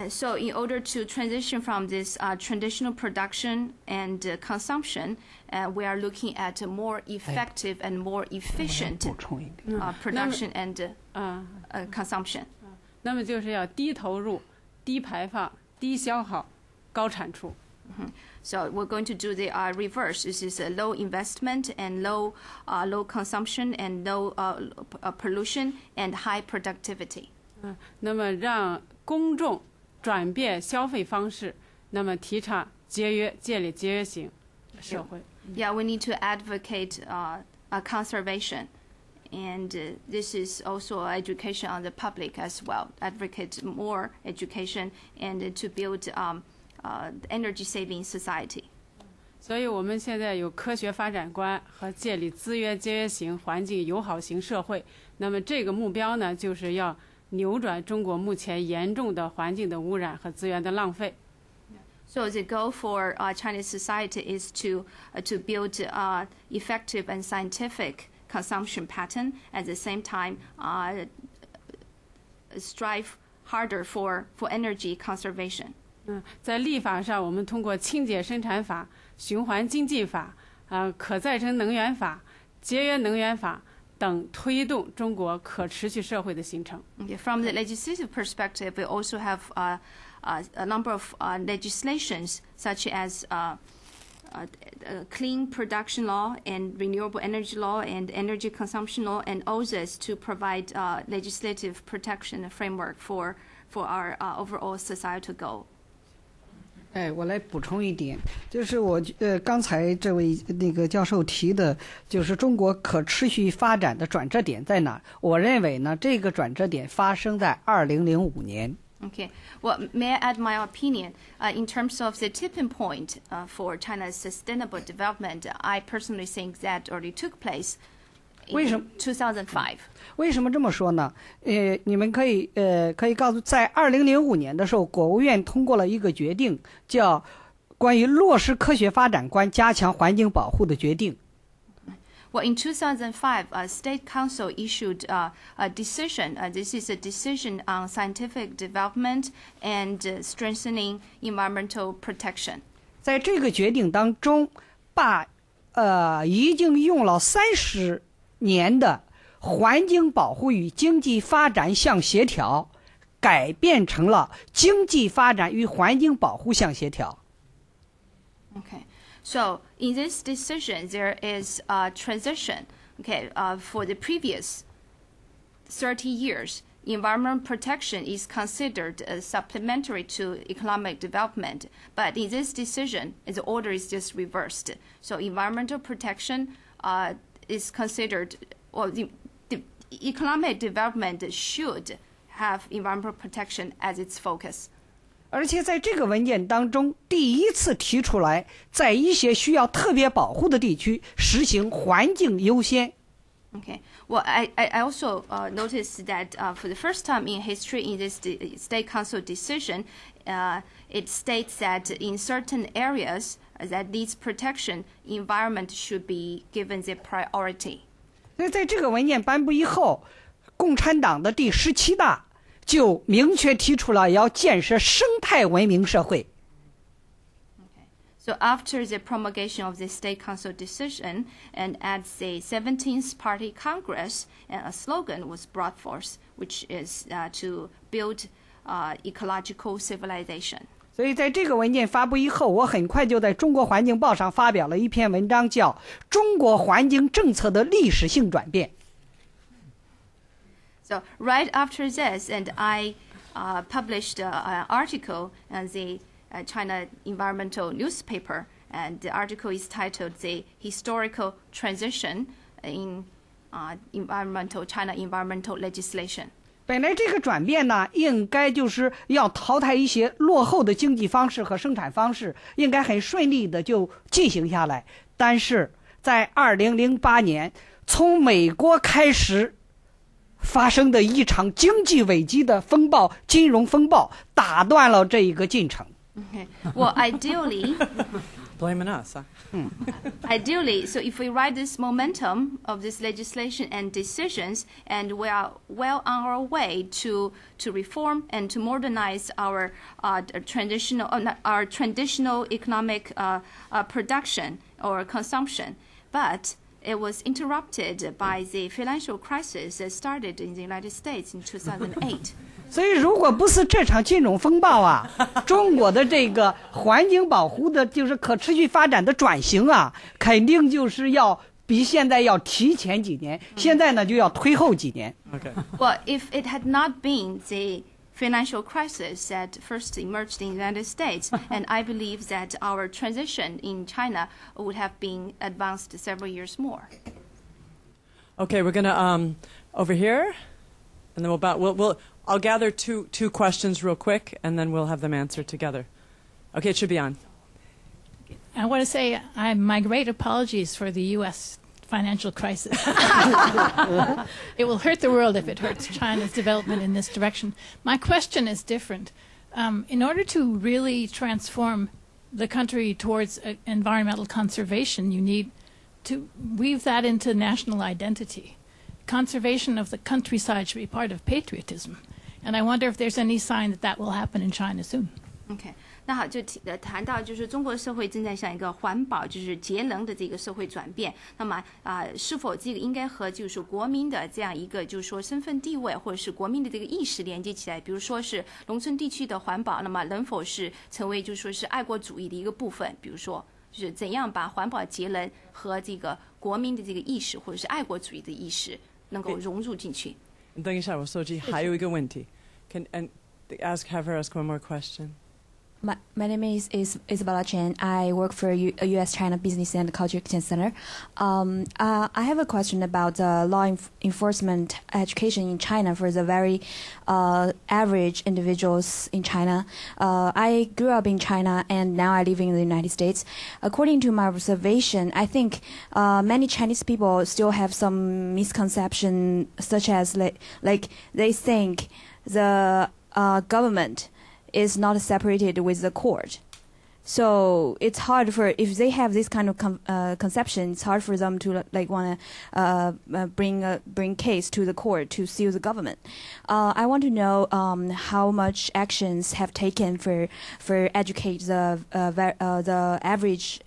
So, in order to transition from this uh, traditional production and uh, consumption, uh, we are looking at a more effective and more efficient 补充一点。uh, production and uh, 啊、uh, consumption. 那么就是要低投入、低排放、低消耗、高产出。So we're going to do the uh, reverse. This is a low investment and low uh, low consumption and low uh, uh, pollution and high productivity. 嗯，那么让公众转变消费方式，那么提倡节约，建立节约型社会。 Yeah, we need to advocate uh, uh, conservation. And uh, this is also education on the public as well. Advocate more education and uh, to build um, uh, energy saving society. 所以我们现在有科学发展观和建立资源节约型、环境友好型社会。那么这个目标呢，就是要扭转中国目前严重的环境的污染和资源的浪费。 So the goal for uh, Chinese society is to uh, to build uh, effective and scientific consumption pattern. At the same time, uh, strive harder for, for energy conservation. 嗯，在立法上，我们通过清洁生产法、循环经济法、啊、可再生能源法、节约能源法 等推动中国可持续社会的形成。 Okay, from the legislative perspective, we also have uh, uh, a number of uh, legislations such as uh, uh, uh, clean production law and renewable energy law and energy consumption law and others to provide uh, legislative protection framework for for our uh, overall societal goal. 哎，我来补充一点，就是我呃刚才这位那个教授提的，就是中国可持续发展的转折点在哪？我认为呢，这个转折点发生在二零零五年。 Okay. Well, may I add my opinion? Uh, in terms of the tipping point uh, for China's sustainable development, I personally think that already took place in 为什么？ 2005. 为什么这么说呢？呃，你们可以呃可以告诉，在二零零五年的时候，国务院通过了一个决定，叫《关于落实科学发展观、加强环境保护的决定》。Well, in 2005, uh, State Council issued uh, a decision. Uh, this is a decision on scientific development and uh, strengthening environmental protection. 在这个决定当中，把呃已经用了三十年的环境保护与经济发展相协调，改变成了经济发展与环境保护相协调。 Okay. So in this decision, there is a transition. Okay, uh, for the previous 30 years, environment protection is considered uh, supplementary to economic development. But in this decision, the order is just reversed. So environmental protection uh, is considered, or the, the economic development should have environmental protection as its focus. 而且在这个文件当中，第一次提出来，在一些需要特别保护的地区实行环境优先。 Okay. Well, I, I I also uh, noticed that uh, for the first time in history, in this de- State Council decision, uh, it states that in certain areas uh, that needs protection, environment should be given the priority. 所以在这个文件颁布以后，共产党的第十七大就明确提出了要建设生态文明社会。So after the promulgation of the State Council decision, and at the 17th Party Congress, uh, a slogan was brought forth, which is to build uh, ecological civilization. 所以在这个文件发布以后，我很快就在中国环境报上发表了一篇文章，叫《中国环境政策的历史性转变》。 So right after this, and I uh, published uh, an article in the uh, China Environmental newspaper, and the article is titled "The Historical Transition in uh, Environmental China Environmental Legislation." 本来这个转变呢，应该就是要淘汰一些落后的经济方式和生产方式，应该很顺利的就进行下来。但是在二零零八年，从美国开始发生的一场经济危机的风暴——金融风暴，打断了这一个进程。[laughs] Okay. 我 ideally, Blaming us, huh? [laughs] ideally, so if we ride this momentum of this legislation and decisions, and we are well on our way to to reform and to modernize our uh, traditional uh, our traditional economic uh, uh, production or consumption, but it was interrupted by the financial crisis that started in the United States in 2008. [laughs] 所以，如果不是这场金融风暴啊，中国的这个环境保护的，就是可持续发展的转型啊，肯定就是要比现在要提前几年，现在呢就要推后几年。 Okay. [laughs] Well, if it had not been the financial crisis that first emerged in the United States, [laughs] and I believe that our transition in China would have been advanced several years more. Okay, we're gonna um, over here, and then we'll, bow, we'll we'll I'll gather two two questions real quick, and then we'll have them answered together. Okay, it should be on. I want to say I, my great apologies for the U.S. financial crisis. [laughs] it will hurt the world if it hurts China's development in this direction. My question is different. Um, in order to really transform the country towards uh, environmental conservation, you need to weave that into national identity. Conservation of the countryside should be part of patriotism. And I wonder if there's any sign that that will happen in China soon. OK，那好，就提呃谈到就是中国社会正在向一个环保就是节能的这个社会转变。那么啊、是否这个应该和就是国民的这样一个就是说身份地位或者是国民的这个意识连接起来？比如说是农村地区的环保，那么能否是成为就是说是爱国主义的一个部分？比如说就是怎样把环保节能和这个国民的这个意识或者是爱国主义的意识能够融入进去？等一下，我手机还有一个问题。Can and ask have her ask one more question. My, name is, is Isabella Chen. I work for U, U.S. China Business and Culture Exchange Center. Um, uh, I have a question about uh, law enf- enforcement education in China for the very uh, average individuals in China. Uh, I grew up in China and now I live in the United States. According to my observation, I think uh, many Chinese people still have some misconception, such as like, like they think the uh, government is not separated with the court. So it's hard for if they have this kind of com- uh, conception. It's hard for them to like want to uh, uh, bring a bring case to the court to sue the government. Uh, I want to know um, how much actions have taken for for educate the uh, uh, the average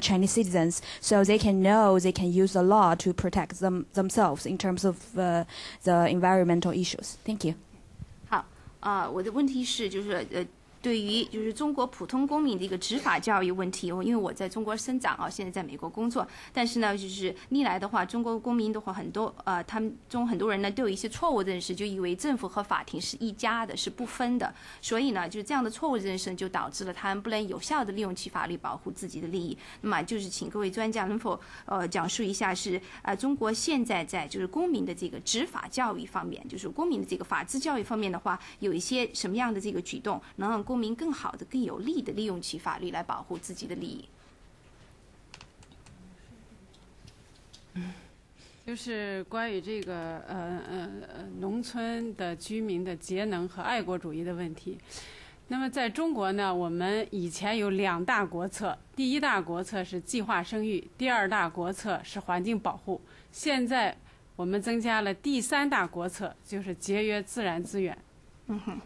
Chinese citizens so they can know they can use the law to protect them themselves in terms of the environmental issues. Thank you. 啊、我的问题是，就是呃，对于就是中国普通公民的一个执法教育问题，我因为我在中国生长啊，现在在美国工作，但是呢，就是历来的话，中国公民的话，很多呃，他们中很多人呢都有一些错误认识，就以为政府和法庭是一家的，是不分的，所以呢，就是这样的错误认识就导致了他们不能有效的利用其法律保护自己的利益。那么就是请各位专家能否呃讲述一下是啊、中国现在在就是公民的这个执法教育方面，就是公民的这个法治教育方面的话，有一些什么样的这个举动，能让公民更好的、更有力的利用其法律来保护自己的利益？就是关于这个呃呃呃农村的居民的节能和爱国主义的问题。那么在中国呢，我们以前有两大国策，第一大国策是计划生育，第二大国策是环境保护。现在我们增加了第三大国策，就是节约自然资源。嗯哼。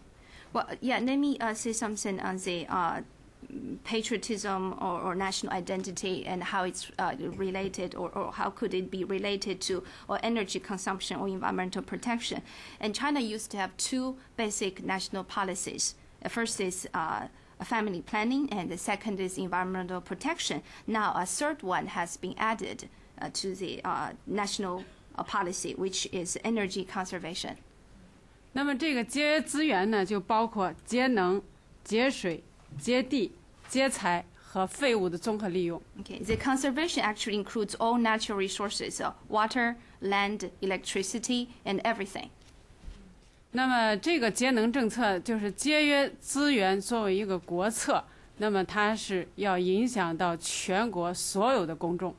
Well, yeah, let me uh, say something on the uh, patriotism or, or national identity and how it's uh, related or, or how could it be related to or energy consumption or environmental protection. And China used to have two basic national policies. The first is uh, family planning, and the second is environmental protection. Now, a third one has been added uh, to the uh, national policy, which is energy conservation. 那么这个节约资源呢，就包括节能、节水、节地、节财和废物的综合利用。Okay, the conservation actually includes all natural resources, uh, water, land, electricity, and everything. 那么这个节能政策就是节约资源作为一个国策，那么它是要影响到全国所有的公众。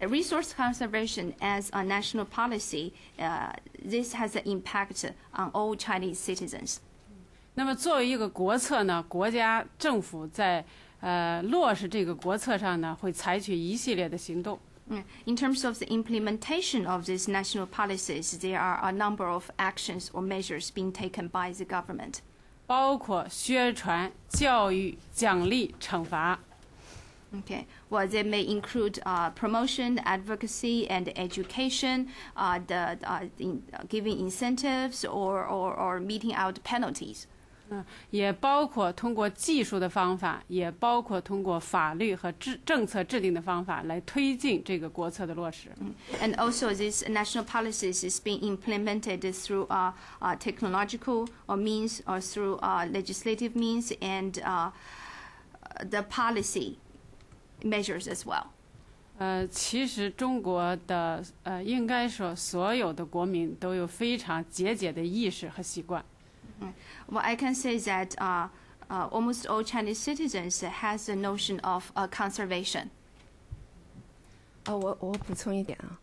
Uh, Resource conservation as a national policy, uh, this has an impact on all Chinese citizens. 那么作为一个国策呢，国家政府在呃落实这个国策上呢，会采取一系列的行动。 Mm. In terms of the implementation of these national policies, there are a number of actions or measures being taken by the government. 包括宣传、教育、奖励、惩罚。 Okay. Well, they may include uh, promotion, advocacy, and education, uh, the, uh, in, uh, giving incentives or, or, or meting out penalties. Uh, 嗯，也包括通过技术的方法，也包括通过法律和制政策制定的方法来推进这个国策的落实。And also, these national policies is being implemented through uh, uh technological or means or through legislative means and the policy measures as well. 呃，其实中国的呃，应该说所有的国民都有非常节俭的意识和习惯。 Well, I can say that uh, uh, almost all Chinese citizens has the notion of uh, conservation. 呃，我我补充一点啊，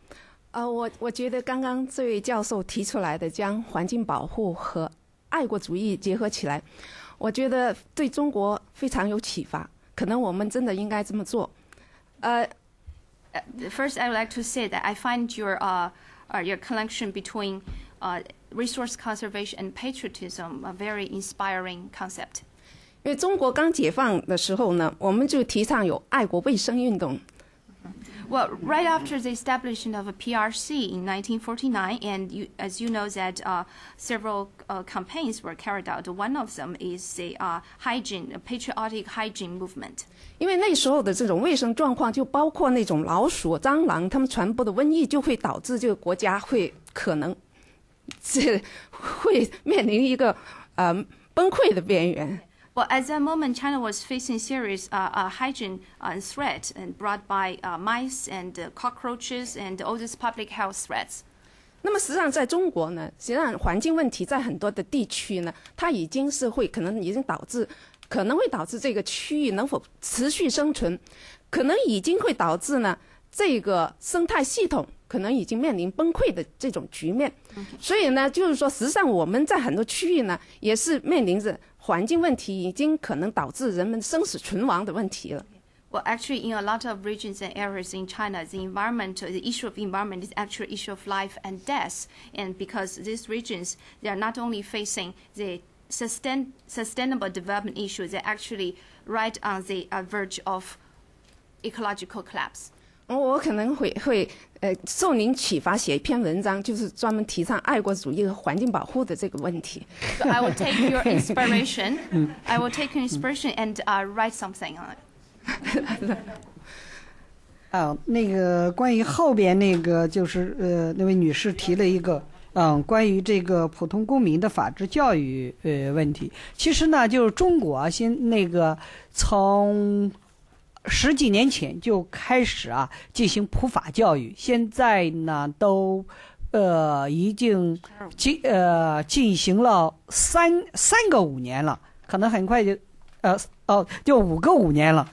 呃，我我觉得刚刚这位教授提出来的将环境保护和爱国主义结合起来，我觉得对中国非常有启发。 可能我们真的应该这么做。呃， Uh, first, I would like to say that I find your uh, uh, your connection between uh, resource conservation and patriotism a very inspiring concept. 因为中国刚解放的时候呢，我们就提倡有爱国卫生运动。 Well, right after the establishment of a PRC in 1949, and you, as you know that uh, several uh, campaigns were carried out. One of them is the uh, hygiene, a patriotic hygiene movement. 因为那时候的这种卫生状况，就包括那种老鼠、蟑螂，它们传播的瘟疫，就会导致这个国家会可能这会面临一个呃崩溃的边缘。 [laughs] Well, at that moment, China was facing serious uh, uh, hygiene uh, threat and brought by uh, mice and uh, cockroaches and all these public health threats. 那么实际上，在中国呢，实际上环境问题在很多的地区呢，它已经是会可能已经导致，可能会导致这个区域能否持续生存，可能已经会导致呢这个生态系统可能已经面临崩溃的这种局面。所以呢，就是说，实际上我们在很多区域呢，也是面临着环境问题，已经可能导致人们生死存亡的问题了。 Well, actually, in a lot of regions and areas in China, the environment, the issue of environment is actually issue of life and death. And because these regions, they are not only facing the sustain, sustainable development issue, they're actually right on the uh, verge of ecological collapse. 我可能会会呃受您启发写一篇文章，就是专门提倡爱国主义和环境保护的这个问题。So I will [laughs] take your inspiration. I will take your inspiration and uh, write something on it. 啊，[laughs] 那个关于后边那个就是呃，那位女士提了一个嗯，关于这个普通公民的法治教育呃问题。其实呢，就是中国啊，先那个从十几年前就开始啊进行普法教育，现在呢都呃已经进呃进行了三三个五年了，可能很快就呃哦就五个五年了。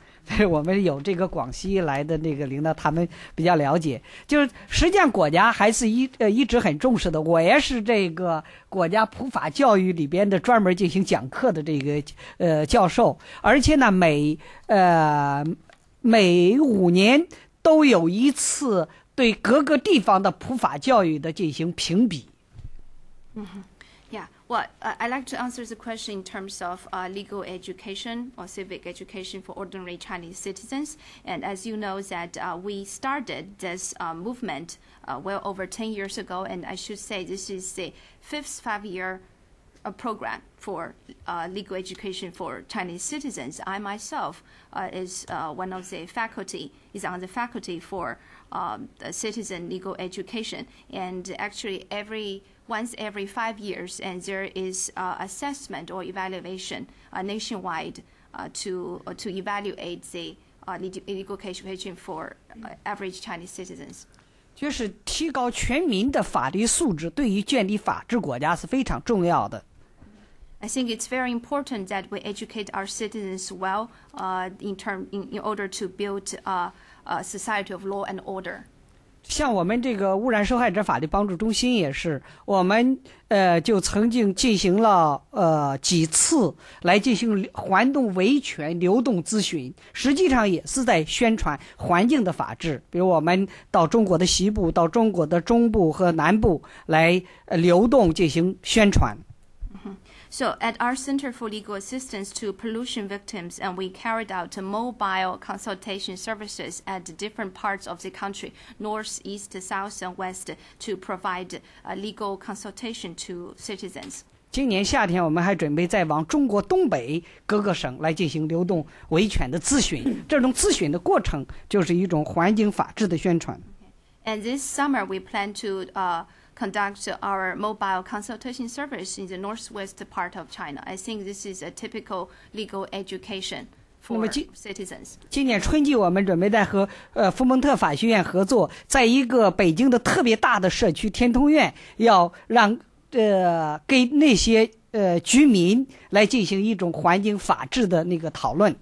我们有这个广西来的那个领导，他们比较了解。就是实际上国家还是一呃一直很重视的。我也是这个国家普法教育里边的专门进行讲课的这个呃教授，而且呢每呃每五年都有一次对各个地方的普法教育的进行评比。Yeah, well, I like to answer the question in terms of uh, legal education or civic education for ordinary Chinese citizens. And as you know, that uh, we started this uh, movement uh, well over 10 years ago, and I should say this is the fifth five-year uh, program for uh, legal education for Chinese citizens. I myself is one of the faculty, is on the faculty for um, citizen legal education, and actually every once every five years, and there is uh, assessment or evaluation uh, nationwide uh, to uh, to evaluate the uh, leg- legal education for uh, average Chinese citizens. 就是提高全民的法律素质，对于建立法治国家是非常重要的。 I think it's very important that we educate our citizens well uh, in, term, in, in order to build uh, a society of law and order. 像我们这个污染受害者法律帮助中心也是，我们呃就曾经进行了呃几次来进行环动维权流动咨询，实际上也是在宣传环境的法治。比如我们到中国的西部、到中国的中部和南部来流动进行宣传。So, at our Center for Legal Assistance to Pollution Victims, and we carried out mobile consultation services at different parts of the country, north, east, south, and west, to provide uh, legal consultation to citizens. 今年夏天，我们还准备再往中国东北各个省来进行流动维权的咨询。这种咨询的过程就是一种环境法治的宣传。 And this summer, we plan to uh, conduct our mobile consultation service in the northwest part of China. I think this is a typical legal education for 那么今- citizens. 今年春季，我们准备在和呃福蒙特法学院合作，在一个北京的特别大的社区天通苑，要让呃给那些呃居民来进行一种环境法治的那个讨论。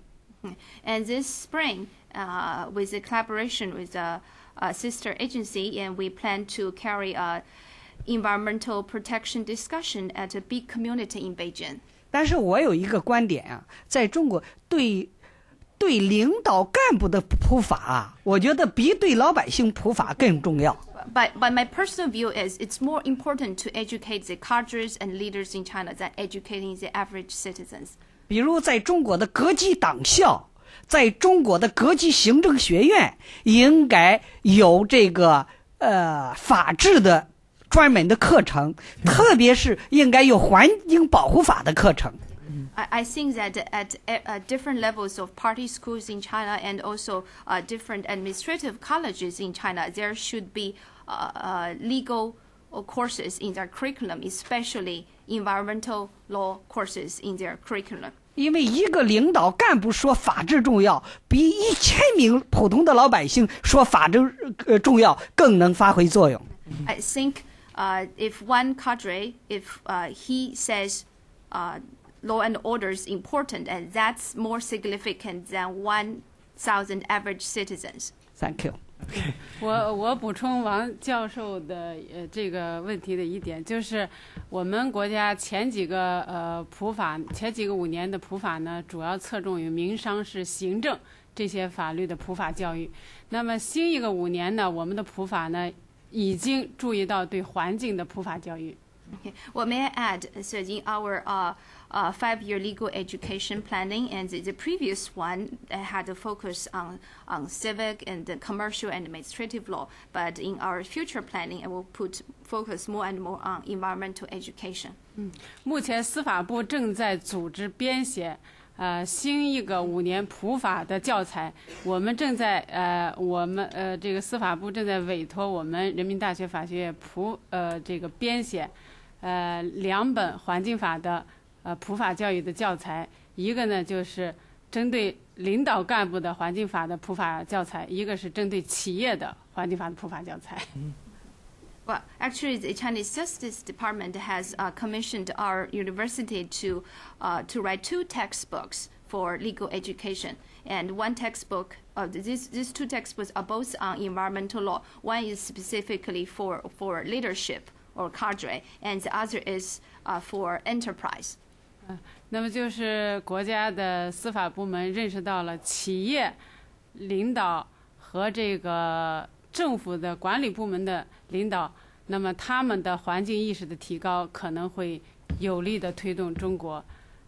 And this spring, uh, with the collaboration with a, a sister agency, and we plan to carry a environmental protection discussion at a big community in Beijing. 但是我有一个观点啊，在中国对对领导干部的普法啊，我觉得比对老百姓普法更重要。 But, but my personal view is it's more important to educate the cadres and leaders in China than educating the average citizens. 比如在中国的各级党校， 在中国的各级行政学院，应该有这个呃法治的专门的课程，特别是应该有环境保护法的课程。 I, I think that at, at different levels of party schools in China and also uh, different administrative colleges in China, there should be uh, uh, legal uh, courses in their curriculum, especially environmental law courses in their curriculum. 因为一个领导干部说法治重要，比一千名普通的老百姓说法治呃重要更能发挥作用。 I think uh, if one cadre, if uh, he says uh, law and order is important, and that's more significant than 1,000 average citizens. Thank you. [laughs] 我我补充王教授的呃这个问题的一点，就是我们国家前几个呃普法前几个五年的普法呢，主要侧重于民商事行政这些法律的普法教育。那么新一个五年呢，我们的普法呢已经注意到对环境的普法教育。Okay. Well, may I add, so in our uh, uh, five-year legal education planning, and the, the previous one uh, had a focus on, on civic and the commercial and administrative law. But in our future planning, it will put focus more and more on environmental education. 目前司法部正在组织编写。呃，新一个五年普法的教材，我们正在呃，我们呃，这个司法部正在委托我们人民大学法学院普呃这个编写，呃两本环境法的 呃普法教育的教材，一个呢就是针对领导干部的环境法的普法教材，一个是针对企业的环境法的普法教材。 Well, actually, the Chinese Justice Department has uh, commissioned our university to uh, to write two textbooks for legal education. And one textbook, uh, these these two textbooks are both on environmental law. One is specifically for for leadership or cadre, and the other is uh, for enterprise. 那么就是国家的司法部门认识到了企业领导和这个政府的管理部门的领导，那么他们的环境意识的提高，可能会有力的推动中国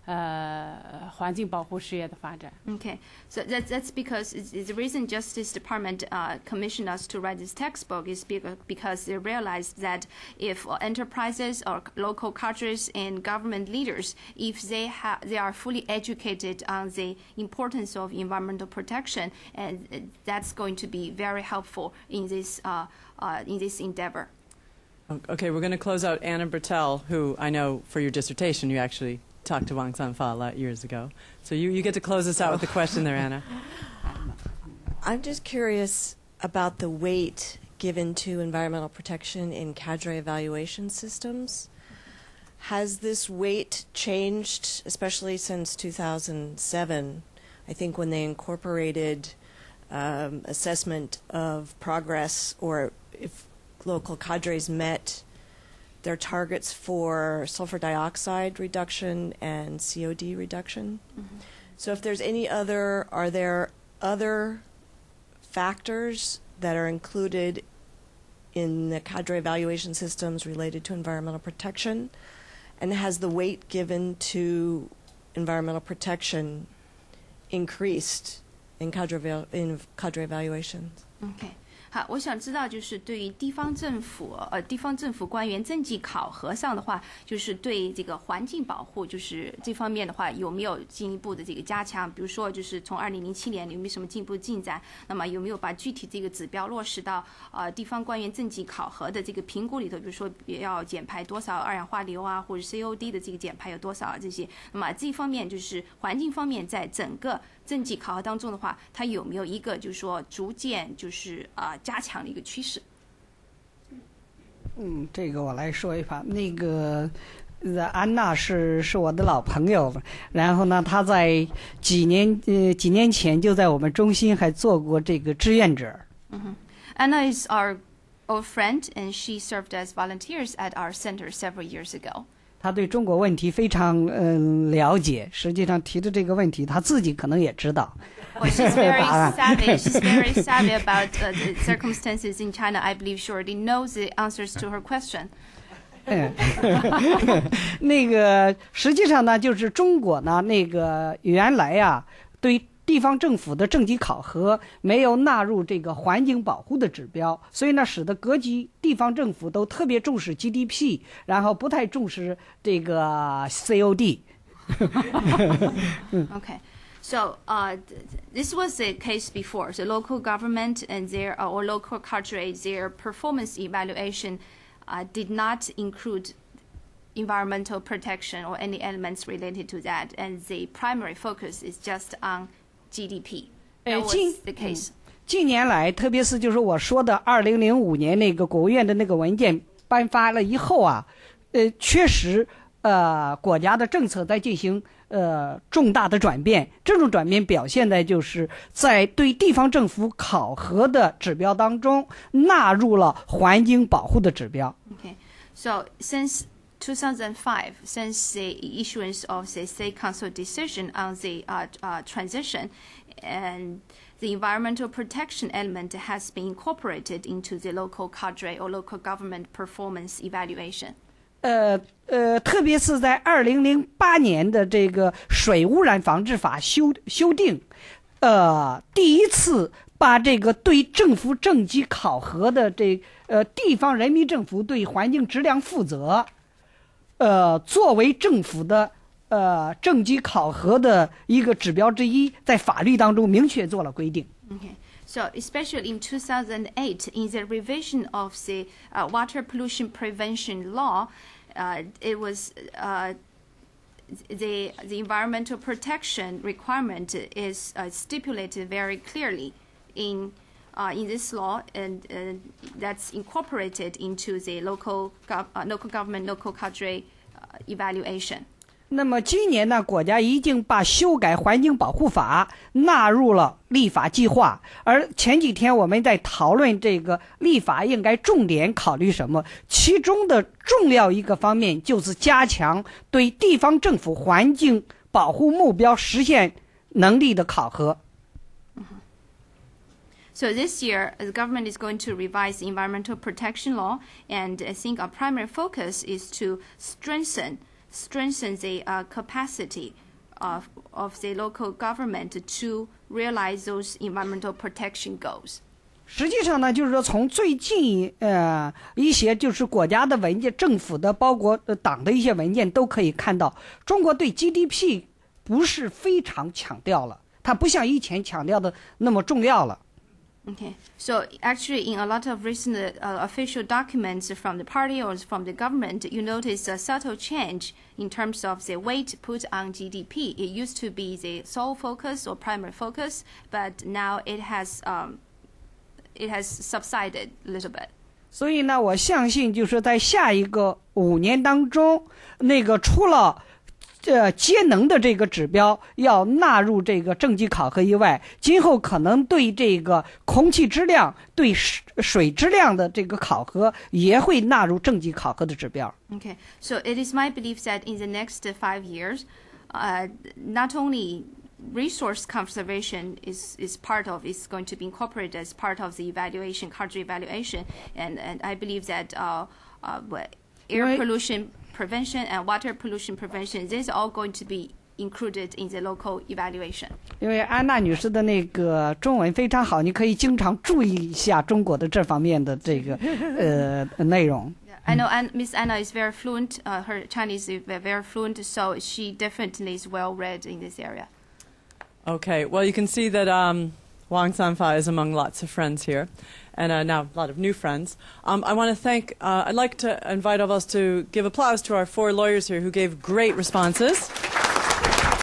uh, 环境保护事业的发展。Okay, so that's that's because it's, the reason Justice Department uh, commissioned us to write this textbook is because they realized that if enterprises or local cultures and government leaders, if they have they are fully educated on the importance of environmental protection, and that's going to be very helpful in this uh, uh in this endeavor. Okay, we're going to close out Anna Brettell, who I know for your dissertation you actually talked to Wang Canfa a lot years ago. So you, you get to close us out with the question there, Anna. [laughs] I'm just curious about the weight given to environmental protection in cadre evaluation systems. Has this weight changed, especially since 2007? I think when they incorporated um, assessment of progress or if local cadres met their targets for sulfur dioxide reduction and COD reduction. Mm-hmm. So, if there's any other, are there other factors that are included in the cadre evaluation systems related to environmental protection? And has the weight given to environmental protection increased in cadre, in cadre evaluations? OK，好，我想知道就是对于地方政府呃地方政府官员政绩考核上的话，就是对这个环境保护，就是这方面的话有没有进一步的这个加强？比如说就是从二零零七年有没有什么进一步进展？那么有没有把具体这个指标落实到呃地方官员政绩考核的这个评估里头？比如说要减排多少二氧化硫啊，或者 COD 的这个减排有多少啊这些？那么这方面就是环境方面，在整个政绩考核当中的话，它有没有一个就是说逐渐就是啊、加强的一个趋势？嗯，这个我来说一下。那个呃安娜是是我的老朋友，然后呢，她在几年呃几年前就在我们中心还做过这个志愿者。Anna is our old friend, and she served as volunteers at our center several years ago. 她对中国问题非常嗯、了解，实际上提的这个问题，他自己可能也知道。Well, she's very savvy. She's very savvy about uh, the circumstances in China. I believe she already knows the answers to her question. 嗯，那个实际上呢，就是中国呢，那个原来呀、对地方政府的政绩考核没有纳入这个环境保护的指标，所以呢，使得各级地方政府都特别重视 GDP，然后不太重视这个 COD。 Okay. [laughs] So uh, th- this was the case before. So local government and their uh, or local cadre, their performance evaluation uh, did not include environmental protection or any elements related to that, and the primary focus is just on GDP. 呃，近 the case. 近年来，特别是就是我说的二零零五年那个国务院的那个文件颁发了以后啊，呃，确实，呃，国家的政策在进行呃重大的转变。这种转变表现在就是在对地方政府考核的指标当中纳入了环境保护的指标。Okay. So since 2005, since the issuance of the State Council decision on the uh, uh, transition, and the environmental protection element has been incorporated into the local cadre or local government performance evaluation. 呃呃，特别是在二零零八年的这个水污染防治法修修订，呃，第一次把这个对政府政绩考核的这呃地方人民政府对环境质量负责， 呃，作为政府的呃政绩考核的一个指标之一，在法律当中明确做了规定。 Okay. So, especially in 2008, in the revision of the uh, water pollution prevention law, uh, it was uh, the the environmental protection requirement is uh, stipulated very clearly in uh, in this law, and that's incorporated into the local gov- uh, local government local cadre uh, evaluation. 那么今年呢，国家已经把修改环境保护法纳入了立法计划。而前几天我们在讨论这个立法应该重点考虑什么，其中的重要一个方面就是加强对地方政府环境保护目标实现能力的考核。So this year, uh, the government is going to revise the environmental protection law, and I think our primary focus is to strengthen strengthen the uh, capacity of of the local government to realize those environmental protection goals. 实际上呢，就是说从最近呃一些就是国家的文件、政府的包括呃党的一些文件都可以看到，中国对 GDP 不是非常强调了，它不像以前强调的那么重要了。 Okay, so actually, in a lot of recent uh, official documents from the party or from the government, you notice a subtle change in terms of the weight put on GDP. It used to be the sole focus or primary focus, but now it has um, it has subsided a little bit. 所以呢，我相信就是在下一个五年当中，那个除了 这节能的这个指标要纳入这个政绩考核以外，今后可能对这个空气质量、对水质量的这个考核也会纳入政绩考核的指标。Okay, so it is my belief that in the next five years, uh, not only resource conservation is, is part of is going to be incorporated as part of the evaluation, cadre evaluation, and and I believe that uh, uh, air pollution prevention and water pollution prevention, this is all going to be included in the local evaluation. 因为安娜女士的那个中文非常好，你可以经常注意一下中国的这方面的这个呃内容。 I know An- Miss Anna is very fluent. Uh, her Chinese is ve- very fluent, so she definitely is well read in this area. Okay, well, you can see that um, Wang Canfa is among lots of friends here, and uh, now a lot of new friends. Um, I want to thank, uh, I'd like to invite all of us to give applause to our four lawyers here who gave great responses.